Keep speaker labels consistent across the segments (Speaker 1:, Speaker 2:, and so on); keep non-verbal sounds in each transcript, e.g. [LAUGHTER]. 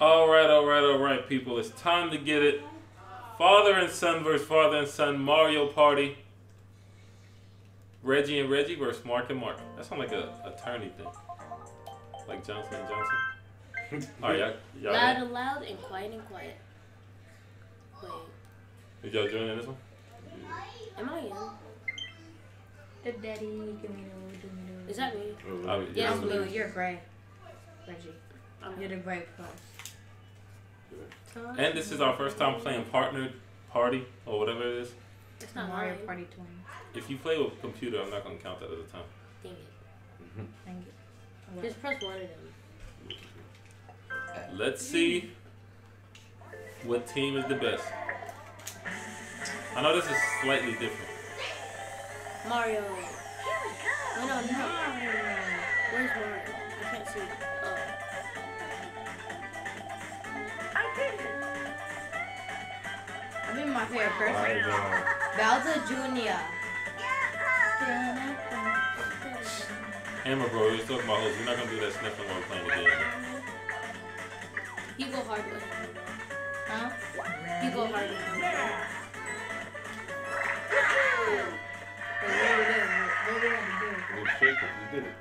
Speaker 1: All right, all right, all right, people. It's time to get it. Father and son versus father and son Mario Party. Reggie and Reggie versus Mark and Mark. That sounds like a attorney thing. Like Johnson and Johnson. All right, y'all, y'all
Speaker 2: Loud
Speaker 1: in?
Speaker 2: and loud and quiet and quiet. Wait,
Speaker 1: Did y'all join in this one?
Speaker 2: am I in?
Speaker 3: The daddy, give me the, give me the.
Speaker 2: Is that me?
Speaker 4: Oh,
Speaker 1: I-
Speaker 4: right.
Speaker 2: Yeah,
Speaker 3: I'm
Speaker 2: I'm
Speaker 3: blue.
Speaker 2: blue.
Speaker 3: You're gray. Reggie.
Speaker 2: I'm
Speaker 3: You're the gray plus.
Speaker 1: And this is our first time playing partnered party or whatever it is.
Speaker 2: It's not
Speaker 3: Mario
Speaker 2: mine.
Speaker 3: Party 20.
Speaker 1: If you play with a computer, I'm not gonna count that as a time.
Speaker 2: Dang it.
Speaker 3: Thank you.
Speaker 2: Just press one of them.
Speaker 1: Let's see what team is the best. I know this is slightly different.
Speaker 2: Mario. No, no, no. Where's Mario? I can't see. Oh.
Speaker 3: I think my favorite person.
Speaker 4: I.
Speaker 3: Bowser Jr.
Speaker 1: Hammer bro, he's talking about hoes. We're not gonna do that sniffing while we're playing the game.
Speaker 2: You go hard with
Speaker 3: Huh?
Speaker 2: You go hard with him.
Speaker 3: Wait, we doing? What we had to
Speaker 4: shake it. You did it.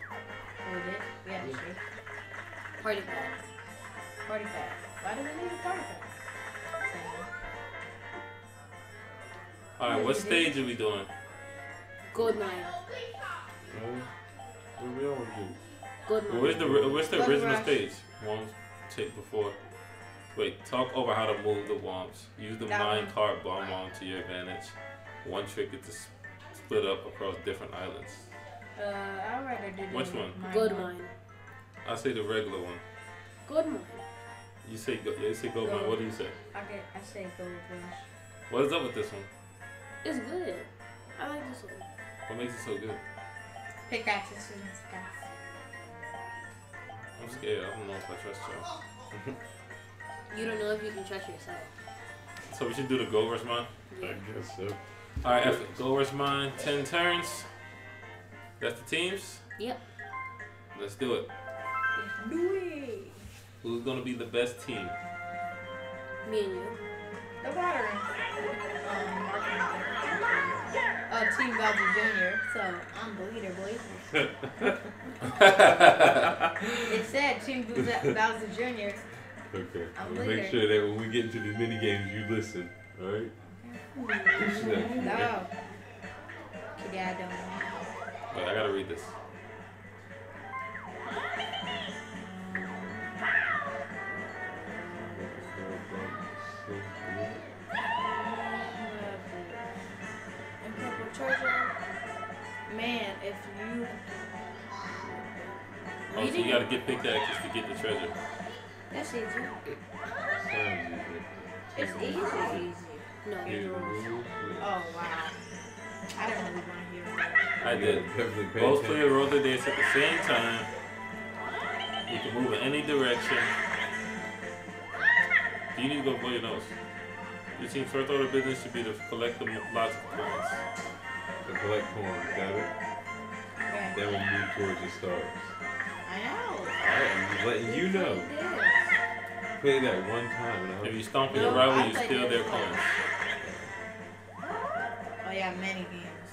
Speaker 3: Oh, did? We shake.
Speaker 2: Party pack.
Speaker 3: Party pack. Why do we need a party pack?
Speaker 1: Alright, what stage are we doing?
Speaker 2: Gold mine.
Speaker 4: Right? What we always do.
Speaker 2: Gold mine.
Speaker 1: Where's the where's the
Speaker 3: Gold
Speaker 1: original
Speaker 3: Rush.
Speaker 1: stage? One take before. Wait, talk over how to move the womps. Use the
Speaker 3: That
Speaker 1: mine
Speaker 3: one.
Speaker 1: cart bomb bomb to your advantage. One trick is to split up across different islands.
Speaker 3: Uh, I'd rather do the
Speaker 1: Which one?
Speaker 2: Gold mine.
Speaker 1: I say the regular one.
Speaker 2: Gold mine.
Speaker 1: You say go, yeah, you say gold mine. What do you say?
Speaker 3: I get, I say gold rush.
Speaker 1: What is up with this one?
Speaker 2: It's good. I like this one.
Speaker 1: What makes it so good?
Speaker 3: Pickaxes and stuff.
Speaker 1: I'm scared. I don't know if I trust y'all. [LAUGHS]
Speaker 2: You don't know if you can trust yourself.
Speaker 1: So we should do the gold rush mine.
Speaker 4: I guess so.
Speaker 1: All right, after gold rush mine, ten turns. That's the teams.
Speaker 2: Yep.
Speaker 1: Let's do it.
Speaker 3: Do it.
Speaker 1: Who's gonna be the best team?
Speaker 2: Me and you.
Speaker 3: The water. Uh, Team Bowser Jr. So I'm the leader, boy. [LAUGHS] It said Team Bowser Jr.
Speaker 4: Okay.
Speaker 3: I'm
Speaker 4: Well, make sure that when we get into the mini games, you listen. All right.
Speaker 3: No. Kid, I don't know.
Speaker 1: Wait, I gotta read this.
Speaker 3: Man, if you
Speaker 1: Oh, so you gotta get pickaxes to get the treasure.
Speaker 3: that's easy. It's easy. easy.
Speaker 2: No.
Speaker 4: easy.
Speaker 3: Oh wow. I don't really want to hear that.
Speaker 1: I did.
Speaker 4: Definitely pay
Speaker 1: Both
Speaker 4: attention.
Speaker 1: players roll the dice at the same time. You can move in any direction. Do you need to go blow your nose? Your team's first order of business should be to collect the mo- lots of coins.
Speaker 4: To collect coins, got it?
Speaker 3: Okay.
Speaker 4: Then we'll move towards the stars.
Speaker 3: I know.
Speaker 4: Alright, I'm just letting you know. Play that one time and
Speaker 1: If you stomp in
Speaker 3: No,
Speaker 1: your rival, you
Speaker 3: played
Speaker 1: steal
Speaker 3: this
Speaker 1: their
Speaker 3: before.
Speaker 1: coins.
Speaker 3: Oh yeah, many games.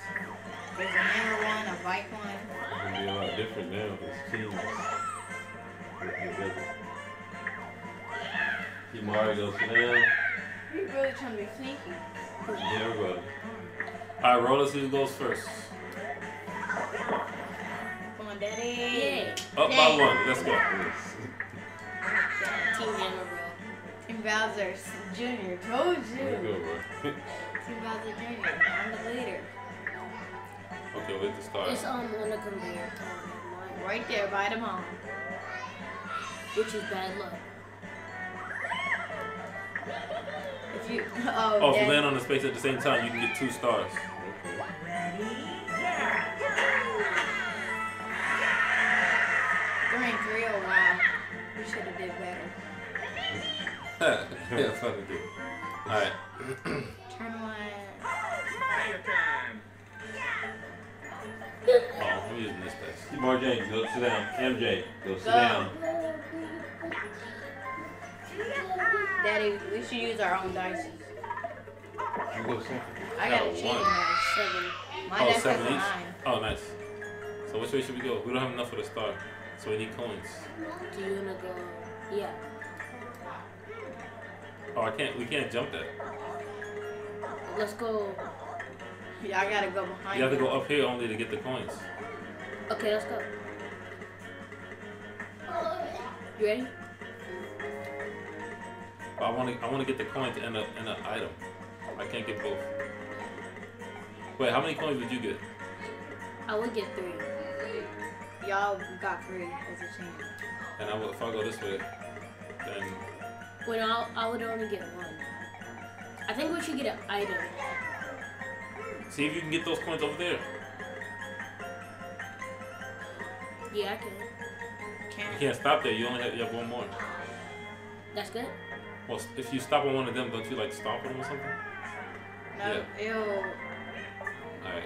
Speaker 3: There's a hammer one, a bike one.
Speaker 4: It's gonna be a lot different now. It's teams. Keep Mario sit down.
Speaker 3: You're really trying to be sneaky.
Speaker 4: Yeah, everybody.
Speaker 1: Alright, roll us who goes first.
Speaker 3: Come on, daddy.
Speaker 2: Yeah.
Speaker 1: Up by one. Let's go.
Speaker 2: Team Hammer
Speaker 3: Team Bowser Jr. Told you.
Speaker 4: There you go, bro.
Speaker 3: Team Bowser Jr. I'm the leader.
Speaker 1: Okay, wait to start.
Speaker 2: It's um on the conveyor. Mine.
Speaker 3: Right there by the mom.
Speaker 2: Which is bad luck.
Speaker 3: If you [LAUGHS] oh,
Speaker 1: Oh, if you land on the space at the same time, you can get two stars.
Speaker 3: Did better. [LAUGHS]
Speaker 1: yeah, fucking do. Alright. [CLEARS THROAT]
Speaker 3: Turn one.
Speaker 1: Oh, I'm using this dice.
Speaker 4: Keep RJ, go sit down. MJ, go sit
Speaker 3: Go.
Speaker 4: down.
Speaker 3: Daddy, we should use our own dice.
Speaker 4: You go second.
Speaker 3: I got
Speaker 1: Oh,
Speaker 3: a cheating
Speaker 1: one.
Speaker 3: dice.
Speaker 2: Seven.
Speaker 3: My
Speaker 1: oh,
Speaker 3: dice has
Speaker 1: seven
Speaker 3: a
Speaker 1: each?
Speaker 3: nine.
Speaker 1: Oh, nice. So which way should we go? We don't have enough for the star. So we need coins.
Speaker 2: Do you wanna go? Yeah.
Speaker 1: Oh, I can't. We can't jump that.
Speaker 2: Let's go.
Speaker 3: Yeah, I gotta go behind
Speaker 1: You have to go up here only to get the coins.
Speaker 2: Okay, let's go. You ready?
Speaker 1: But I want to. I want to get the coins and a and an item. I can't get both. Wait, how many coins would you get?
Speaker 2: I would get three.
Speaker 3: Y'all got three as a chance.
Speaker 1: And I will, if I go this way, then
Speaker 2: When I I would only get one. I think we should get an item.
Speaker 1: see if you can get those coins over there.
Speaker 2: Yeah, I can.
Speaker 3: Can't.
Speaker 1: can't stop there. You only have, you have one more.
Speaker 2: That's good.
Speaker 1: Well, if you stop on one of them, don't you like stop them or something?
Speaker 3: No, ew.
Speaker 1: All right,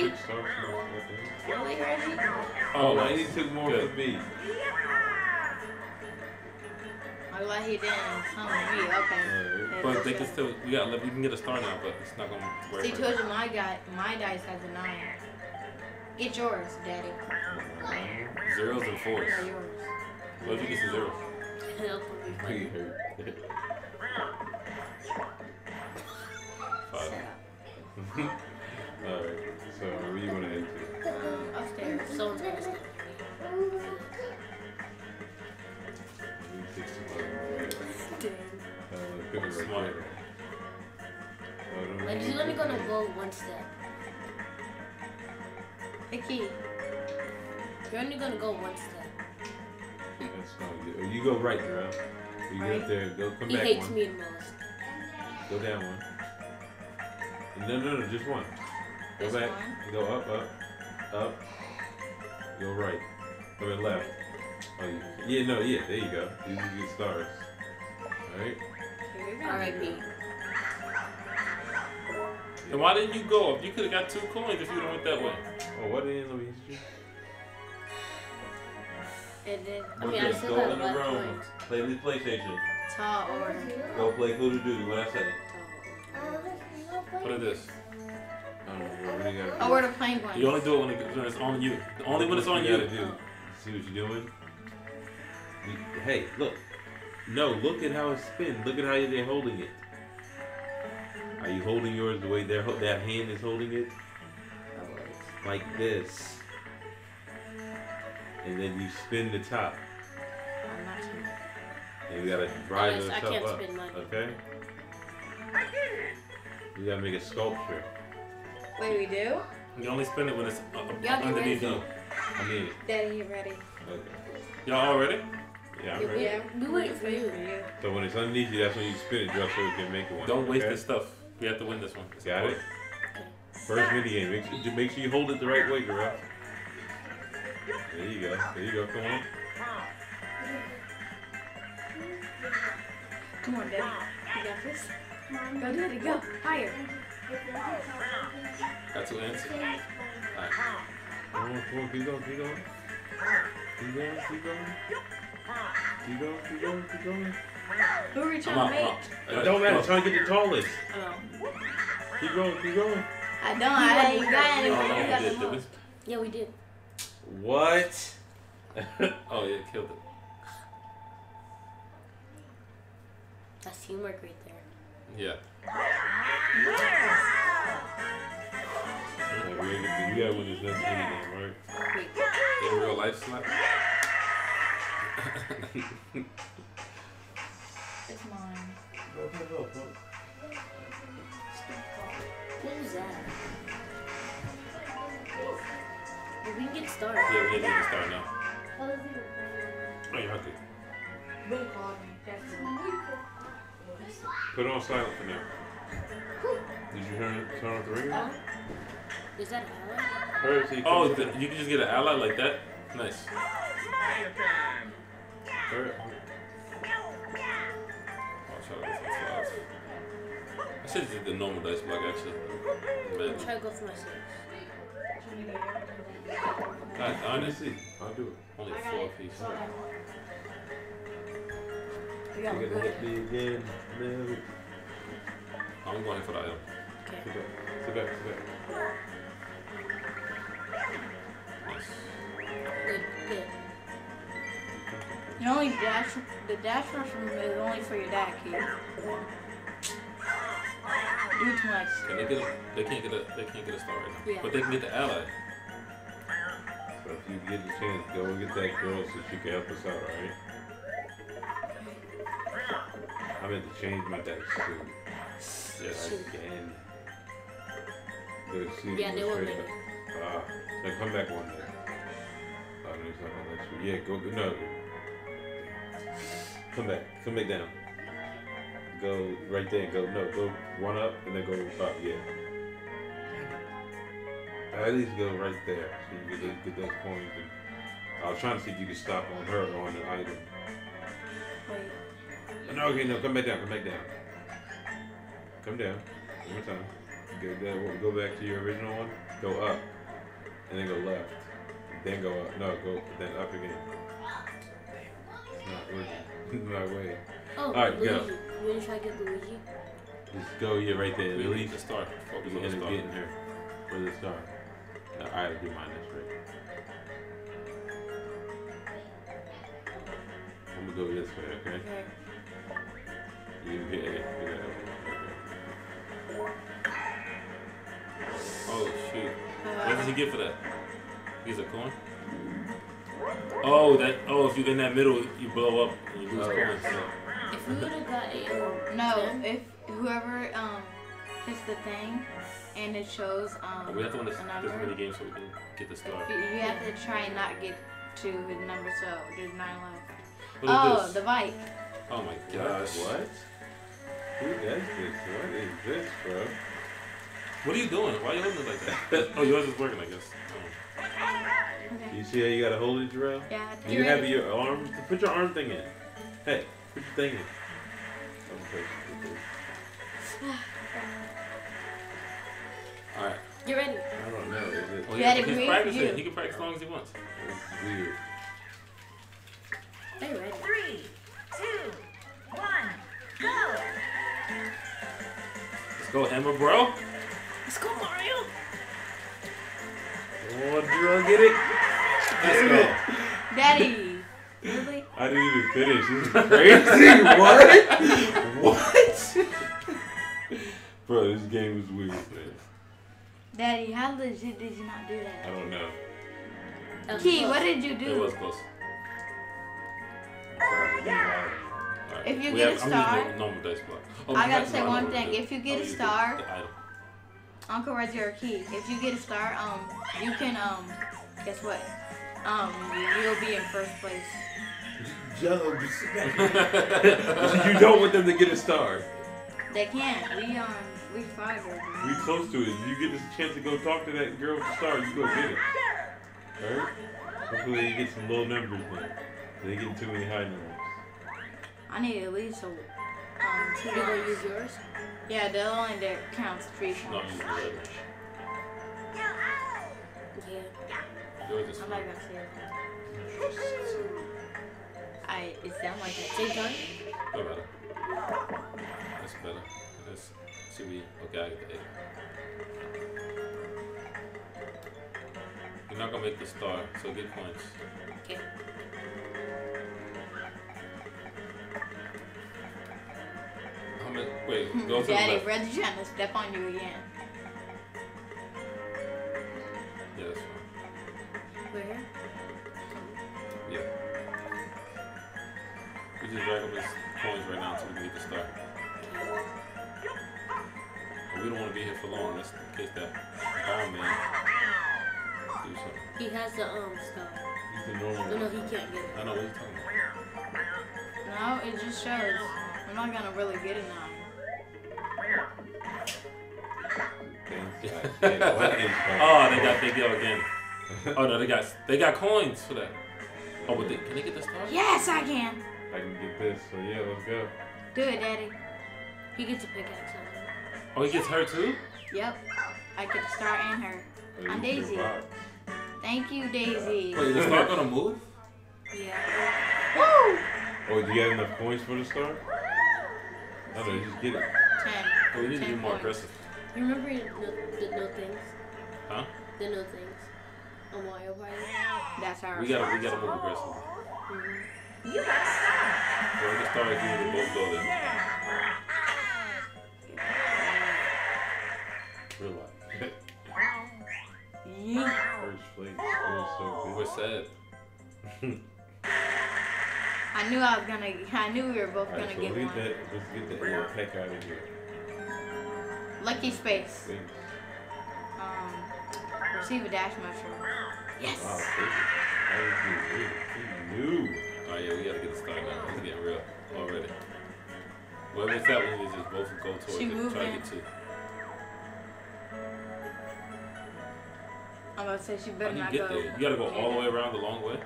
Speaker 3: Really?
Speaker 4: Six stars, no, nothing.
Speaker 3: Really, Reggie?
Speaker 1: Oh,
Speaker 4: I
Speaker 1: nice.
Speaker 4: need took more
Speaker 1: Good.
Speaker 4: for me.
Speaker 3: I'm glad he didn't come with me. Okay.
Speaker 4: Alright.
Speaker 1: But they can still. We got. We can get a star now, but it's not gonna work.
Speaker 3: See, told you my guy, my dice has a nine. Get yours, Daddy.
Speaker 1: Zeros and fours.
Speaker 3: Or yours.
Speaker 1: What if you get some zeros?
Speaker 2: That'll probably be
Speaker 4: Me
Speaker 2: funny.
Speaker 4: hurt.
Speaker 1: Five. [LAUGHS] Smart.
Speaker 4: there. Don't
Speaker 2: Like
Speaker 4: need
Speaker 2: he's only gonna go one step.
Speaker 3: The.
Speaker 2: You're only gonna go one step.
Speaker 4: That's fine. You- You go right, Jarrell. You get
Speaker 3: Right.
Speaker 4: up there, go come
Speaker 2: He
Speaker 4: back
Speaker 2: hates
Speaker 4: one.
Speaker 2: me the most.
Speaker 4: Go down one. No, no, no, just one. Go
Speaker 3: This
Speaker 4: back.
Speaker 3: one.
Speaker 4: Go up, up, up. Go right. Go left. Oh, you, yeah, no, yeah, there you go. You can get stars. Alright?
Speaker 3: Here we go.
Speaker 2: R.I.P.
Speaker 1: And why didn't you go up? You could have got two coins if you went that way.
Speaker 4: Oh, what in Louis history?
Speaker 2: And then I mean I still
Speaker 4: go in the room.
Speaker 2: coins.
Speaker 4: Play the PlayStation.
Speaker 3: Tall order.
Speaker 4: Go play Call of Duty. What I say?
Speaker 1: What is this?
Speaker 4: I don't know. What do you gotta do?
Speaker 3: Oh, the plane going?
Speaker 1: You only do it when, it, when it's on you. Only when it's on
Speaker 4: you.
Speaker 1: you.
Speaker 4: Gotta do. See what you're doing? You- Hey, look. No, look at how it spins. Look at how they're holding it. Are you holding yours the way they're that hand is holding it? Like this. And then you spin the top.
Speaker 3: I'm not sure.
Speaker 4: And you gotta rise
Speaker 2: Guys, I can't
Speaker 4: up.
Speaker 2: spin mine.
Speaker 4: Okay? You gotta make a sculpture.
Speaker 3: Wait, we do?
Speaker 1: You only spin it when it's uh,
Speaker 2: Y'all get
Speaker 1: underneath
Speaker 2: ready.
Speaker 1: you.
Speaker 4: I mean,
Speaker 3: Daddy, you ready?
Speaker 4: okay.
Speaker 1: Y'all all ready?
Speaker 4: Yeah, I'm
Speaker 2: Yeah,
Speaker 4: ready.
Speaker 3: Yeah.
Speaker 2: We waiting for you.
Speaker 4: So when it's underneath you, that's when you spin it just so you can make it one.
Speaker 1: Don't waste
Speaker 4: okay?
Speaker 1: this stuff. We have to win this one. It's
Speaker 4: Got it?
Speaker 1: important.
Speaker 4: First mini game. Make sure, make sure you hold it the right way, Jarrell. There you go. There you go. Come on.
Speaker 3: Come on, Daddy. You got this? Go, Daddy, go. Higher.
Speaker 1: Got to answer. Alright.
Speaker 4: Come on, come on. Keep going. Keep going. Keep going. Keep going. Keep going. Keep going. Keep going.
Speaker 3: Who are you
Speaker 1: I'm
Speaker 3: trying
Speaker 1: out.
Speaker 3: to
Speaker 1: I'm
Speaker 3: make?
Speaker 1: out.
Speaker 4: Uh, it don't matter. Try to get the tallest.
Speaker 2: Oh.
Speaker 4: Keep going. Keep going.
Speaker 3: I don't. I ain't got
Speaker 1: Oh,
Speaker 3: anything.
Speaker 1: no,
Speaker 3: You
Speaker 1: we
Speaker 3: got
Speaker 1: did,
Speaker 3: the
Speaker 1: did we?
Speaker 3: most.
Speaker 2: Yeah, we did.
Speaker 4: What? [LAUGHS]
Speaker 1: Oh yeah, killed it.
Speaker 2: That's teamwork right there.
Speaker 1: Yeah.
Speaker 4: Yeah, we gotta- we gotta win this next mini game, right?
Speaker 2: Wait.
Speaker 1: In real life slap.
Speaker 3: It's mine.
Speaker 2: What was that? Well, we can get started.
Speaker 1: Yeah, we can get started now. Oh, you're okay.
Speaker 3: Boo called me. That's
Speaker 4: Put it on silent for now. Did you turn, turn off the ringer?
Speaker 2: Oh. Is that Ella?
Speaker 4: Hurry, so
Speaker 1: Oh, the, you can just get an ally like that? Nice.
Speaker 4: Hurry.
Speaker 1: I'll try to go the should have did the normal dice block actually. Man.
Speaker 2: Try to go for my six.
Speaker 1: God.
Speaker 4: Honestly, I'll do it.
Speaker 1: Only
Speaker 3: I got
Speaker 1: four
Speaker 3: it.
Speaker 1: pieces.
Speaker 3: Hold on. We
Speaker 4: You're
Speaker 3: got
Speaker 4: gonna hit me again. No.
Speaker 1: I'm going for that. item.
Speaker 2: Okay.
Speaker 4: Sit back. Sit back. Sit back.
Speaker 1: Nice.
Speaker 2: Good. Good.
Speaker 3: The only dash, the dash mushroom is only for your dad, kid. Do too much.
Speaker 1: Can they get a, they can't get a they can't get a star right now.
Speaker 2: Yeah.
Speaker 1: But they can get the ally.
Speaker 4: So if you get the chance, go and get that girl so she can help us out, alright? I meant to change my dice too.
Speaker 1: Yes.
Speaker 2: Shoot.
Speaker 4: Again. They're
Speaker 2: Yeah, they will
Speaker 4: straight
Speaker 2: make
Speaker 4: up. Ah, then come back one day. Oh, no, it's not gonna let you. Yeah, go, no. Come back, come back down. Go right there, go, no, go one up and then go up, yeah. At least go right there so you get, those- get those coins. I was trying to see if you could stop on her or on the item.
Speaker 3: Wait.
Speaker 4: No, okay, no, come back down, come back down. Come down. One more time. Go, go, go back to your original one. Go up. And then go left. Then go up. No, go then up again. It's not way.
Speaker 2: Oh,
Speaker 4: Alright,
Speaker 2: Luigi.
Speaker 4: go.
Speaker 2: You wanna try to get Luigi?
Speaker 4: Just go yeah right there.
Speaker 1: We
Speaker 4: At
Speaker 1: need
Speaker 4: least
Speaker 1: the star. Focus
Speaker 4: we
Speaker 1: on
Speaker 4: end
Speaker 1: the
Speaker 4: up
Speaker 1: star.
Speaker 4: getting her for the star. No, I do mine this right. I'm gonna go this way, okay?
Speaker 3: Okay.
Speaker 4: You get A. You got
Speaker 1: Oh shoot.
Speaker 3: Uh,
Speaker 1: What does he get for that? He's a coin? Oh that oh if you're in that middle you blow up and you lose
Speaker 4: Oh,
Speaker 1: coins.
Speaker 4: yeah.
Speaker 2: If we would have got a um,
Speaker 3: no, if whoever um hits the thing and it shows um
Speaker 1: But we have to win this,
Speaker 3: a
Speaker 1: this
Speaker 3: number,
Speaker 1: mini game so we can get the star.
Speaker 3: you, you have to try and not get to the number. So there's nine left.
Speaker 1: What is
Speaker 3: oh,
Speaker 1: this?
Speaker 3: the bike.
Speaker 1: Oh my
Speaker 4: What?
Speaker 1: gosh.
Speaker 4: What? Who does this? What is this, bro?
Speaker 1: What are you doing? Why are you holding it like that? [LAUGHS] oh, yours is working, I guess. Oh.
Speaker 3: Okay. [LAUGHS]
Speaker 4: You see how you gotta hold it, Jarrell?
Speaker 3: Yeah.
Speaker 4: And
Speaker 3: You
Speaker 4: you have your arm. Put your arm thing in. Hey, put your thing in. I'm pushing. [SIGHS]
Speaker 1: Alright.
Speaker 2: Get ready.
Speaker 4: I don't know. Is it?
Speaker 1: Well,
Speaker 3: You had
Speaker 1: yeah,
Speaker 3: to
Speaker 1: he's
Speaker 3: breathe,
Speaker 1: practicing.
Speaker 3: you.
Speaker 1: He can practice as long as he wants.
Speaker 4: It's weird.
Speaker 2: Are you ready?
Speaker 5: Three, two, one, go!
Speaker 1: Let's go, Hammer, bro.
Speaker 2: Let's go, Mario.
Speaker 4: Oh, Jarrell, get it?
Speaker 1: Let's go.
Speaker 3: Daddy. Really?
Speaker 4: I didn't even finish. This is [LAUGHS] crazy. what? what? [LAUGHS] Bro, this game is weird, man.
Speaker 3: Daddy, how legit did you not do that?
Speaker 4: I don't know.
Speaker 2: That
Speaker 3: Key,
Speaker 2: close.
Speaker 3: what did you do?
Speaker 1: It was close.
Speaker 4: Probably lied.
Speaker 1: Alright.
Speaker 3: If you
Speaker 1: We
Speaker 3: get a
Speaker 1: have- I'm
Speaker 3: star-
Speaker 1: using the normal dice block. Oh,
Speaker 3: I gotta say one thing. If you get
Speaker 1: I'll
Speaker 3: a star-
Speaker 1: The, the item.
Speaker 3: Uncle Reggie or Key, if you get a star, um, you can um, guess what? Um, you'll be in first place.
Speaker 4: Jumps. [LAUGHS] you don't want them to get a star.
Speaker 3: They can't. We um, we five or
Speaker 4: We close to it. You get a chance to go talk to that girl with the star, you go get it. Alright? Hopefully you get some low numbers then. They get too many high numbers.
Speaker 3: I need at least a um two.
Speaker 2: You gonna use yours?
Speaker 3: Yeah, the only that counts three
Speaker 1: No,
Speaker 3: points.
Speaker 1: the red.
Speaker 2: Yeah.
Speaker 1: Yours is
Speaker 3: I'm not gonna say that. I it sounds like that.
Speaker 2: Same time?
Speaker 1: No matter. That's better. Let's see we okay, I get the eight. You're not gonna make the star, so get points.
Speaker 2: Okay.
Speaker 1: How many wait, go to the
Speaker 3: Daddy,
Speaker 1: left.
Speaker 3: Reggie's trying to step on you again.
Speaker 1: Yeah, that's fine.
Speaker 2: We're here.
Speaker 1: Yeah. We just drag up his coins right now until we can get the star. And we don't want to be here for long. That's in case that bomb man do something.
Speaker 2: He has the um stuff.
Speaker 4: He's the normal
Speaker 2: No, no, he can't get it.
Speaker 1: I know what you're talking about.
Speaker 3: No, it just shows. I'm not gonna really get it now. [LAUGHS]
Speaker 1: Oh, they got they go again. Oh no, they got they got coins for that. Oh, but they, can they get the star?
Speaker 3: Yes, I can.
Speaker 4: I can get this, so yeah, let's go.
Speaker 3: Do it, Daddy.
Speaker 2: He gets a pickaxe. I think.
Speaker 1: Oh, he gets her too.
Speaker 3: Yep. I get to start and her.
Speaker 4: But
Speaker 3: I'm Daisy. Thank you, Daisy.
Speaker 1: Wait, is the star gonna move?
Speaker 2: Yeah.
Speaker 3: Woo!
Speaker 4: Oh, do you have enough coins for the star? No, no, just get it.
Speaker 3: Ten.
Speaker 1: Oh, we need to be more
Speaker 3: points.
Speaker 1: aggressive.
Speaker 2: You remember the, the no things?
Speaker 1: Huh?
Speaker 2: The no things on Mario Party?
Speaker 3: That's our
Speaker 1: We gotta, we gotta move aggressive.
Speaker 2: Mm-hmm.
Speaker 5: You got stuck.
Speaker 1: Where the star is, we need to both go there.
Speaker 4: Relax.
Speaker 3: Yeah.
Speaker 4: First place feels so
Speaker 1: We're
Speaker 4: good.
Speaker 1: sad. [LAUGHS]
Speaker 3: I knew I was gonna. I knew we were both
Speaker 4: Alright,
Speaker 3: gonna
Speaker 4: so
Speaker 3: get
Speaker 4: leave
Speaker 3: one.
Speaker 4: that. Let's get the uh, heck out of here.
Speaker 3: Lucky space.
Speaker 4: Please.
Speaker 3: Um, receive a dash mushroom. Yes.
Speaker 4: Wow, take it. How did you do? You knew.
Speaker 1: Oh yeah, we gotta get this star now. It's getting real already. Whatever it's that, we just both go towards
Speaker 3: She
Speaker 1: it. Try to get to.
Speaker 3: I'm about to say she
Speaker 1: How
Speaker 3: better
Speaker 1: do you
Speaker 3: not
Speaker 1: get
Speaker 3: go.
Speaker 1: there? You gotta go all the way around the long way.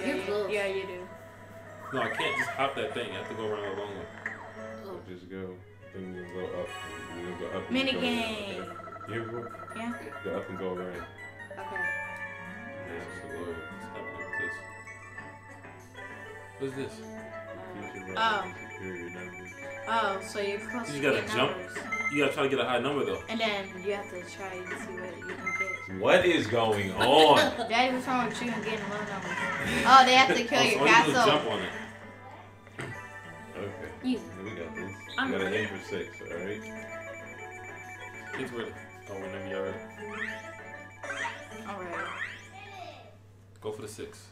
Speaker 3: Yeah,
Speaker 2: You're
Speaker 3: you-
Speaker 2: close.
Speaker 3: yeah, you do.
Speaker 1: No, I can't just hop that thing. I have to go around the long way.
Speaker 2: Oh.
Speaker 4: Just go. Then we'll go up. We'll go up. and
Speaker 3: Mini
Speaker 4: go
Speaker 3: game.
Speaker 4: around, okay? You ever?
Speaker 3: Yeah.
Speaker 4: Go up and go around.
Speaker 3: Okay.
Speaker 1: Yeah, so Lord, what's happening with this? What's this?
Speaker 3: Oh.
Speaker 4: reference, superior numbers.
Speaker 3: Oh, so you're supposed
Speaker 1: You
Speaker 3: to
Speaker 1: gotta
Speaker 3: get
Speaker 1: jump.
Speaker 3: numbers,
Speaker 1: You gotta try to get a high number though.
Speaker 3: and then you have to try to see what you can get.
Speaker 4: What is going on?
Speaker 3: Daddy, what's wrong with you and getting low numbers? Oh, they have to kill
Speaker 1: Oh,
Speaker 3: your
Speaker 1: so all you do is
Speaker 3: castle.
Speaker 1: jump on it.
Speaker 4: okay.
Speaker 2: You.
Speaker 4: We got this.
Speaker 2: I'm
Speaker 4: we got an aim for six, alright?
Speaker 1: It's ready. Oh, whenever you're ready.
Speaker 3: Alright.
Speaker 1: Go for the six.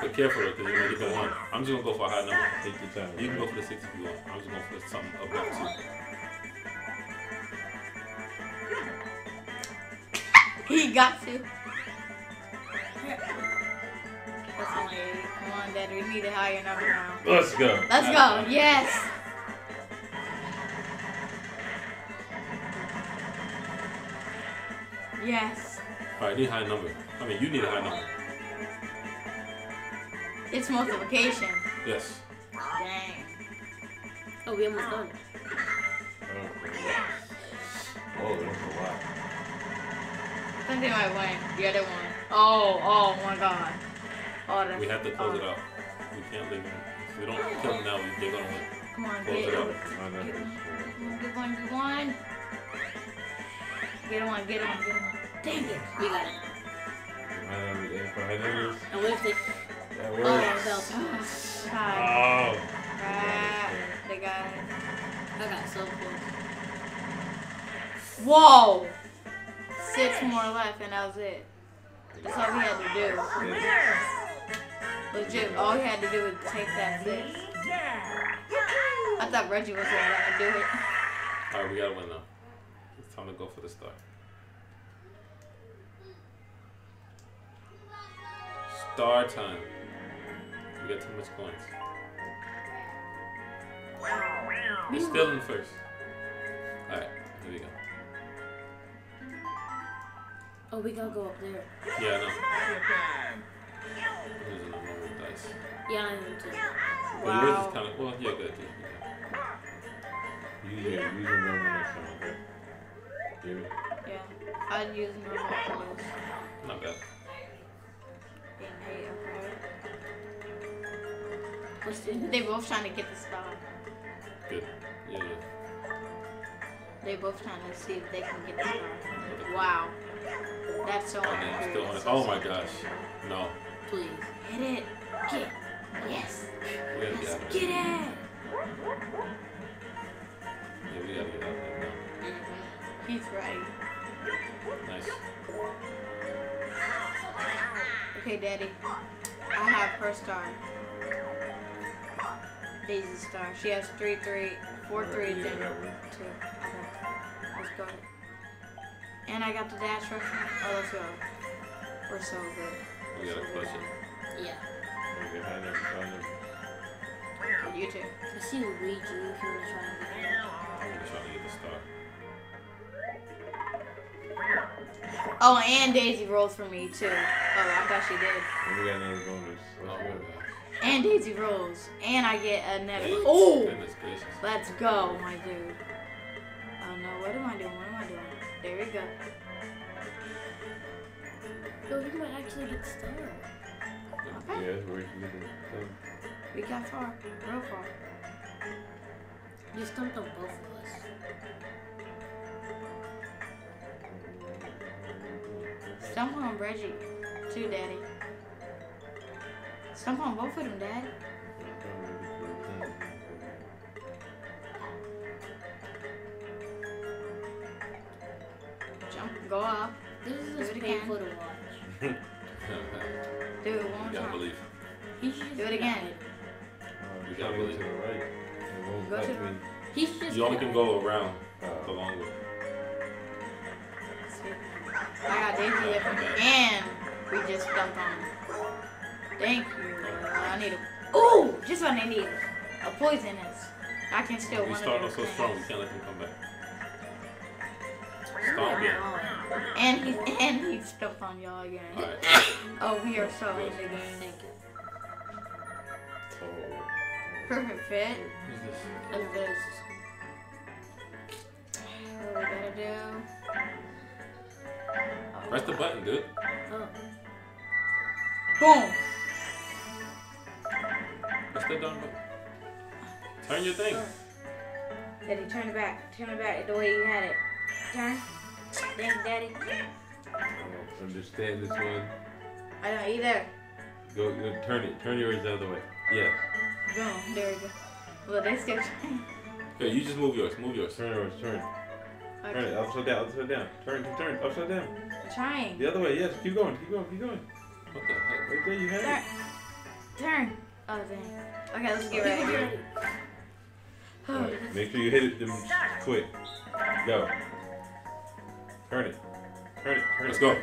Speaker 1: But careful though, because you're gonna get the one. I'm just gonna go for a high number.
Speaker 4: Take your time.
Speaker 1: You can go for the six if you want. I'm just going for something above two. [LAUGHS]
Speaker 3: He got to. That's only eight. Come on, Daddy, we need a higher number now.
Speaker 4: Let's go.
Speaker 3: Let's go. Yes. Yes.
Speaker 1: All right, need a high number. I mean, you need a high number.
Speaker 3: It's multiplication.
Speaker 1: Yes.
Speaker 3: Dang.
Speaker 2: Oh, we almost done.
Speaker 4: Okay. Oh, that's a lot.
Speaker 3: I think they might win. The other one. Oh, oh my god. Oh, that's,
Speaker 1: We have to close
Speaker 3: oh.
Speaker 1: it out. We can't leave them. If we don't kill them now, they're gonna win.
Speaker 3: Come on,
Speaker 1: Close
Speaker 3: get
Speaker 1: it out.
Speaker 3: it.
Speaker 4: My numbers.
Speaker 3: Get one, get one. Get one, get one, get one. Dang it.
Speaker 2: We got it.
Speaker 4: My numbers. aim for high numbers.
Speaker 2: And what if they?
Speaker 4: That
Speaker 2: Oh,
Speaker 4: works.
Speaker 2: that was
Speaker 4: Oh.
Speaker 3: Ah, they got it.
Speaker 2: I got so close.
Speaker 3: Whoa! Six more left, and that was it. That's all we had to do.
Speaker 5: Winners.
Speaker 3: Legit, all he had to do was take that six.
Speaker 5: Yeah.
Speaker 3: I thought Reggie was gonna do it.
Speaker 1: All right, we gotta win though. It's time to go for the star. Star time. We got too much coins. We're still in first. All right, here we go.
Speaker 2: Oh, we gotta go up there.
Speaker 1: Yeah, I know. I'm using a normal dice.
Speaker 2: Yeah, I am too.
Speaker 1: But yours is kind of well. Yeah, good. Yeah,
Speaker 4: Use your, use your number next time, okay? Give it.
Speaker 3: Yeah, I'd use normal for
Speaker 1: Not bad.
Speaker 2: What's the?
Speaker 3: They both trying to get the star.
Speaker 1: Good. Yeah, yeah.
Speaker 3: They both trying to see if they can get the star. Wow. That's so
Speaker 1: still on it. Oh my gosh. No.
Speaker 2: Please.
Speaker 3: Hit it. Get. Yes.
Speaker 1: We gotta get
Speaker 3: Let's
Speaker 1: out
Speaker 3: get it.
Speaker 1: Yeah, we gotta get out there
Speaker 3: Mm-hmm. He's right.
Speaker 1: Nice.
Speaker 3: Okay, Daddy. I have her star. Daisy's star. She has three, three, four
Speaker 4: Alright,
Speaker 3: threes
Speaker 4: yeah,
Speaker 3: and two. Okay. Let's go. And I got the dash rush. Oh, let's go. We're so good.
Speaker 1: We gotta clutch it.
Speaker 2: Yeah.
Speaker 4: Okay, high number, high number.
Speaker 3: Okay, you too.
Speaker 2: I see Luigi if you wanna and get it.
Speaker 1: I'm trying to get the star.
Speaker 3: Oh, and Daisy rolls for me too. Oh, I thought she did.
Speaker 4: And we got another bonus.
Speaker 1: Oh
Speaker 4: Let's
Speaker 1: my
Speaker 4: go.
Speaker 3: And. Daisy rolls. And I get another. Oh! Let's go, my dude. Oh no, what am I doing? What am I doing? There we go.
Speaker 2: Yo, he might actually get stuck.
Speaker 4: Yeah, that's where you can get the
Speaker 3: We got far, real far.
Speaker 2: You stumped on both of us.
Speaker 3: Stump on Reggie, too, Daddy. Stump on both of them, Dad. Jump, go up.
Speaker 2: This is
Speaker 3: Do
Speaker 2: just
Speaker 3: it again.
Speaker 2: painful to watch. [LAUGHS]
Speaker 3: Do it one more
Speaker 1: gotta
Speaker 3: time.
Speaker 1: believe.
Speaker 2: He should just
Speaker 3: Do it again.
Speaker 4: You
Speaker 1: gotta
Speaker 4: gotta go
Speaker 1: believe.
Speaker 4: to the right.
Speaker 3: Go to the-
Speaker 4: me.
Speaker 2: He should just
Speaker 1: You only can go around the long way.
Speaker 3: I got Daisy there for me, and we just dumped on him. Thank you. Uh, I need a. Ooh, just what I need. A poisonous. I can still
Speaker 1: We
Speaker 3: one
Speaker 1: start off
Speaker 3: those
Speaker 1: so strong, we can't let him come back. Stop it.
Speaker 3: And he and he stumped on y'all again.
Speaker 1: Alright. [COUGHS]
Speaker 3: Oh, we are so in
Speaker 1: Good.
Speaker 3: the game.
Speaker 2: Thank you.
Speaker 4: oh.
Speaker 3: Perfect fit.
Speaker 1: Who's this?
Speaker 2: And this.
Speaker 3: What we gotta do?
Speaker 1: Press the button, dude.
Speaker 2: Oh.
Speaker 3: Boom.
Speaker 1: Press the darn button. Turn your thing.
Speaker 3: Daddy, turn it back. Turn it back the way you had it. Turn. Thanks, Daddy.
Speaker 4: I don't understand this one.
Speaker 3: I don't either.
Speaker 4: Go, go, turn it. Turn yours the other way. Yes.
Speaker 3: Boom. There we go. Well, they still trying.
Speaker 1: Okay, you just move yours. Move yours.
Speaker 4: Turn yours. Turn. Turn it.
Speaker 3: Okay.
Speaker 4: Upside down. Upside down. Turn. Turn. Turn. Upside down.
Speaker 3: I'm trying.
Speaker 4: The other way. Yes. Keep going. Keep going. Keep going.
Speaker 1: What the heck?
Speaker 4: Right there. You have
Speaker 3: Turn.
Speaker 4: it.
Speaker 3: Turn. Oh, dang. Okay, let's get ready.
Speaker 2: Get ready. [SIGHS]
Speaker 4: Make sure you hit it them quick. Go. Turn it. Turn it. Turn
Speaker 1: Let's
Speaker 4: it.
Speaker 1: go.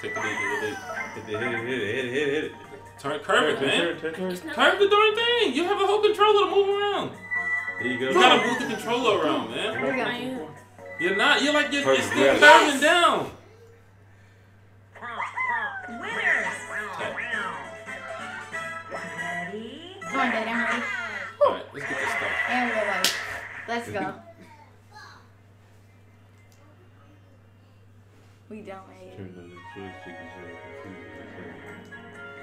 Speaker 1: Take the lead, take the lead.
Speaker 4: Hit it. Hit it. Hit it. Hit it. Hit it. Hit it.
Speaker 1: Turn, curve it, man.
Speaker 4: Turn. Turn. Turn.
Speaker 2: It's
Speaker 1: Curve the darn thing. You have a whole controller to move around.
Speaker 4: There you go.
Speaker 1: You gotta move the controller around, man.
Speaker 3: Here we go.
Speaker 1: You're not. You're like you're, you're
Speaker 4: Perfect,
Speaker 1: still
Speaker 4: yes.
Speaker 1: curving down.
Speaker 5: Ready?
Speaker 3: Come on, I'm ready.
Speaker 1: All right, let's get this stuff.
Speaker 3: And we're ready. Let's go. We don't wait.
Speaker 4: Turn on the joystick is very confusing.